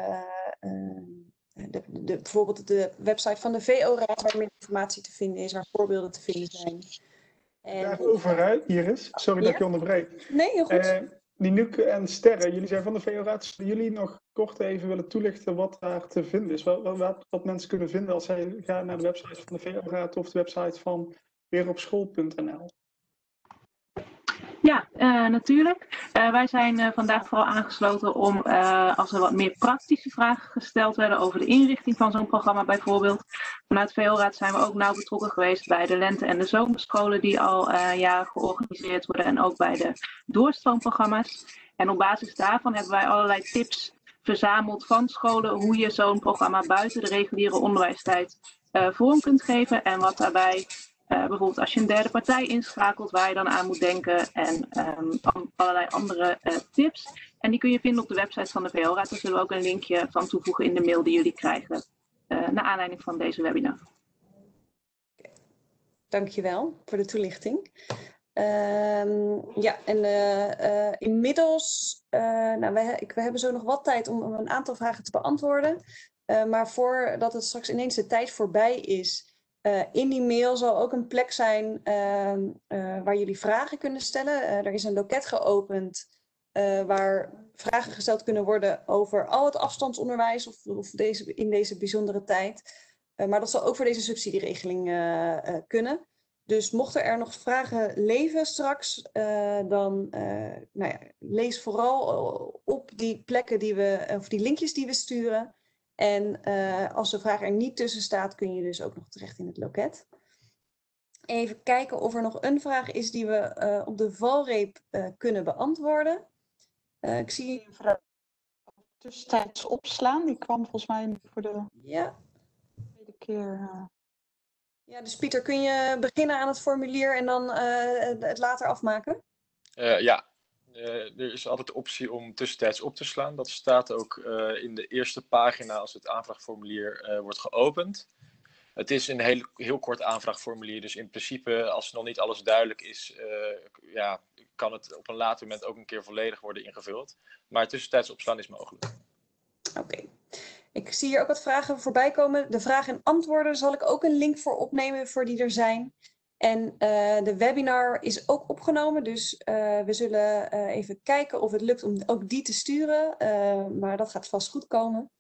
Speaker 2: uh, de, de, bijvoorbeeld de website van de VO-raad, waar meer informatie te vinden is, waar voorbeelden te vinden zijn.
Speaker 4: En... Daarover, Iris, sorry dat ik je onderbreek.
Speaker 2: Nee, heel goed.
Speaker 4: Ninuke en Sterren, jullie zijn van de VO-raad. Zullen jullie nog kort even willen toelichten wat daar te vinden is? Wat, wat, wat mensen kunnen vinden als zij gaan naar de website van de VO-raad of de website van weeropschool.nl?
Speaker 6: Ja, uh, natuurlijk. Uh, wij zijn uh, vandaag vooral aangesloten om, als er wat meer praktische vragen gesteld werden over de inrichting van zo'n programma bijvoorbeeld. Vanuit VO-raad zijn we ook nauw betrokken geweest bij de lente- en de zomerscholen die al jaren georganiseerd worden en ook bij de doorstroomprogramma's. En op basis daarvan hebben wij allerlei tips verzameld van scholen hoe je zo'n programma buiten de reguliere onderwijstijd vorm kunt geven en wat daarbij bijvoorbeeld als je een derde partij inschakelt waar je dan aan moet denken en um, allerlei andere uh, tips. En die kun je vinden op de website van de VO-raad. Daar zullen we ook een linkje van toevoegen in de mail die jullie krijgen uh, naar aanleiding van deze webinar.
Speaker 2: Dankjewel voor de toelichting. Um, ja, en inmiddels, nou, we, we hebben zo nog wat tijd om, om een aantal vragen te beantwoorden. maar voordat het straks ineens de tijd voorbij is, uh, in die mail zal ook een plek zijn uh, uh, waar jullie vragen kunnen stellen. er is een loket geopend waar vragen gesteld kunnen worden over al het afstandsonderwijs of, of deze, in deze bijzondere tijd. maar dat zal ook voor deze subsidieregeling kunnen. Dus mochten er nog vragen leven straks, dan nou ja, lees vooral op die plekken die we, of die linkjes die we sturen. En uh, als de vraag er niet tussen staat, kun je dus ook nog terecht in het loket. Even kijken of er nog een vraag is die we uh, op de valreep uh, kunnen beantwoorden. ik zie een vraag
Speaker 1: tussentijds opslaan. Die kwam volgens mij voor de
Speaker 2: ja.
Speaker 1: tweede keer.
Speaker 2: Ja, dus Pieter, kun je beginnen aan het formulier en dan het later afmaken?
Speaker 3: ja, er is altijd de optie om tussentijds op te slaan. Dat staat ook uh, in de eerste pagina als het aanvraagformulier uh, wordt geopend. Het is een heel, heel kort aanvraagformulier, dus in principe, als nog niet alles duidelijk is, ja, kan het op een later moment ook een keer volledig worden ingevuld. Maar tussentijds opslaan is mogelijk.
Speaker 2: Oké. Ik zie hier ook wat vragen voorbij komen. De vragen en antwoorden zal ik ook een link voor opnemen voor die er zijn. En uh, de webinar is ook opgenomen, dus uh, we zullen uh, even kijken of het lukt om ook die te sturen. maar dat gaat vast goed komen.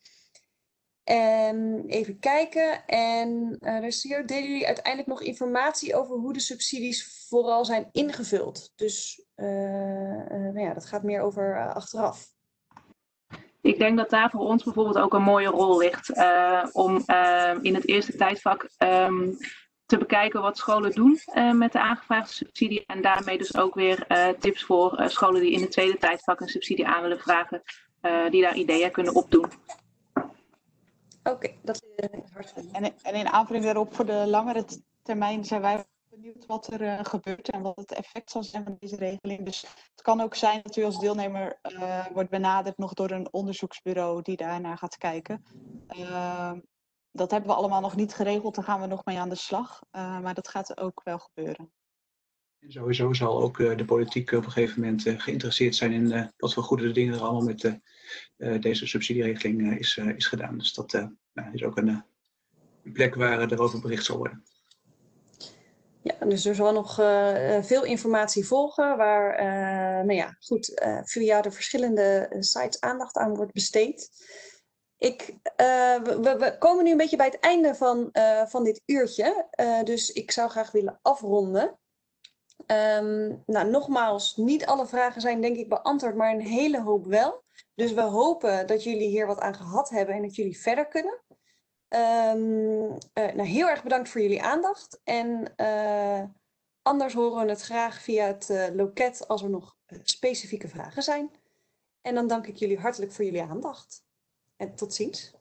Speaker 2: En even kijken. En dus hier delen jullie uiteindelijk nog informatie over hoe de subsidies vooral zijn ingevuld. Dus nou ja, dat gaat meer over achteraf.
Speaker 6: Ik denk dat daar voor ons bijvoorbeeld ook een mooie rol ligt om in het eerste tijdvak um, te bekijken wat scholen doen uh, met de aangevraagde subsidie. En daarmee dus ook weer uh, tips voor uh, scholen die in het tweede tijdvak een subsidie aan willen vragen, die daar ideeën kunnen opdoen.
Speaker 2: Oké, okay, dat is hartstikke
Speaker 1: en, en in aanvulling daarop voor de langere termijn zijn wij benieuwd wat er gebeurt en wat het effect zal zijn van deze regeling. Dus het kan ook zijn dat u als deelnemer wordt benaderd nog door een onderzoeksbureau die daarnaar gaat kijken ehm, dat hebben we allemaal nog niet geregeld. Daar gaan we nog mee aan de slag. Uh, maar dat gaat ook wel gebeuren.
Speaker 5: En sowieso zal ook uh, de politiek op een gegeven moment uh, geïnteresseerd zijn in wat voor goede dingen er allemaal met deze subsidieregeling is, is gedaan. Dus dat nou, is ook een, een, plek waar er over bericht zal worden.
Speaker 2: Ja, dus er zal nog veel informatie volgen waar nou ja, goed, via de verschillende sites aandacht aan wordt besteed. Ik, uh, we, komen nu een beetje bij het einde van, uh, van dit uurtje. Uh, dus ik zou graag willen afronden. Um, nou, nogmaals, niet alle vragen zijn denk ik beantwoord, maar een hele hoop wel. Dus we hopen dat jullie hier wat aan gehad hebben en dat jullie verder kunnen. Um, nou, heel erg bedankt voor jullie aandacht. En anders horen we het graag via het loket als er nog specifieke vragen zijn. En dan dank ik jullie hartelijk voor jullie aandacht. En tot ziens.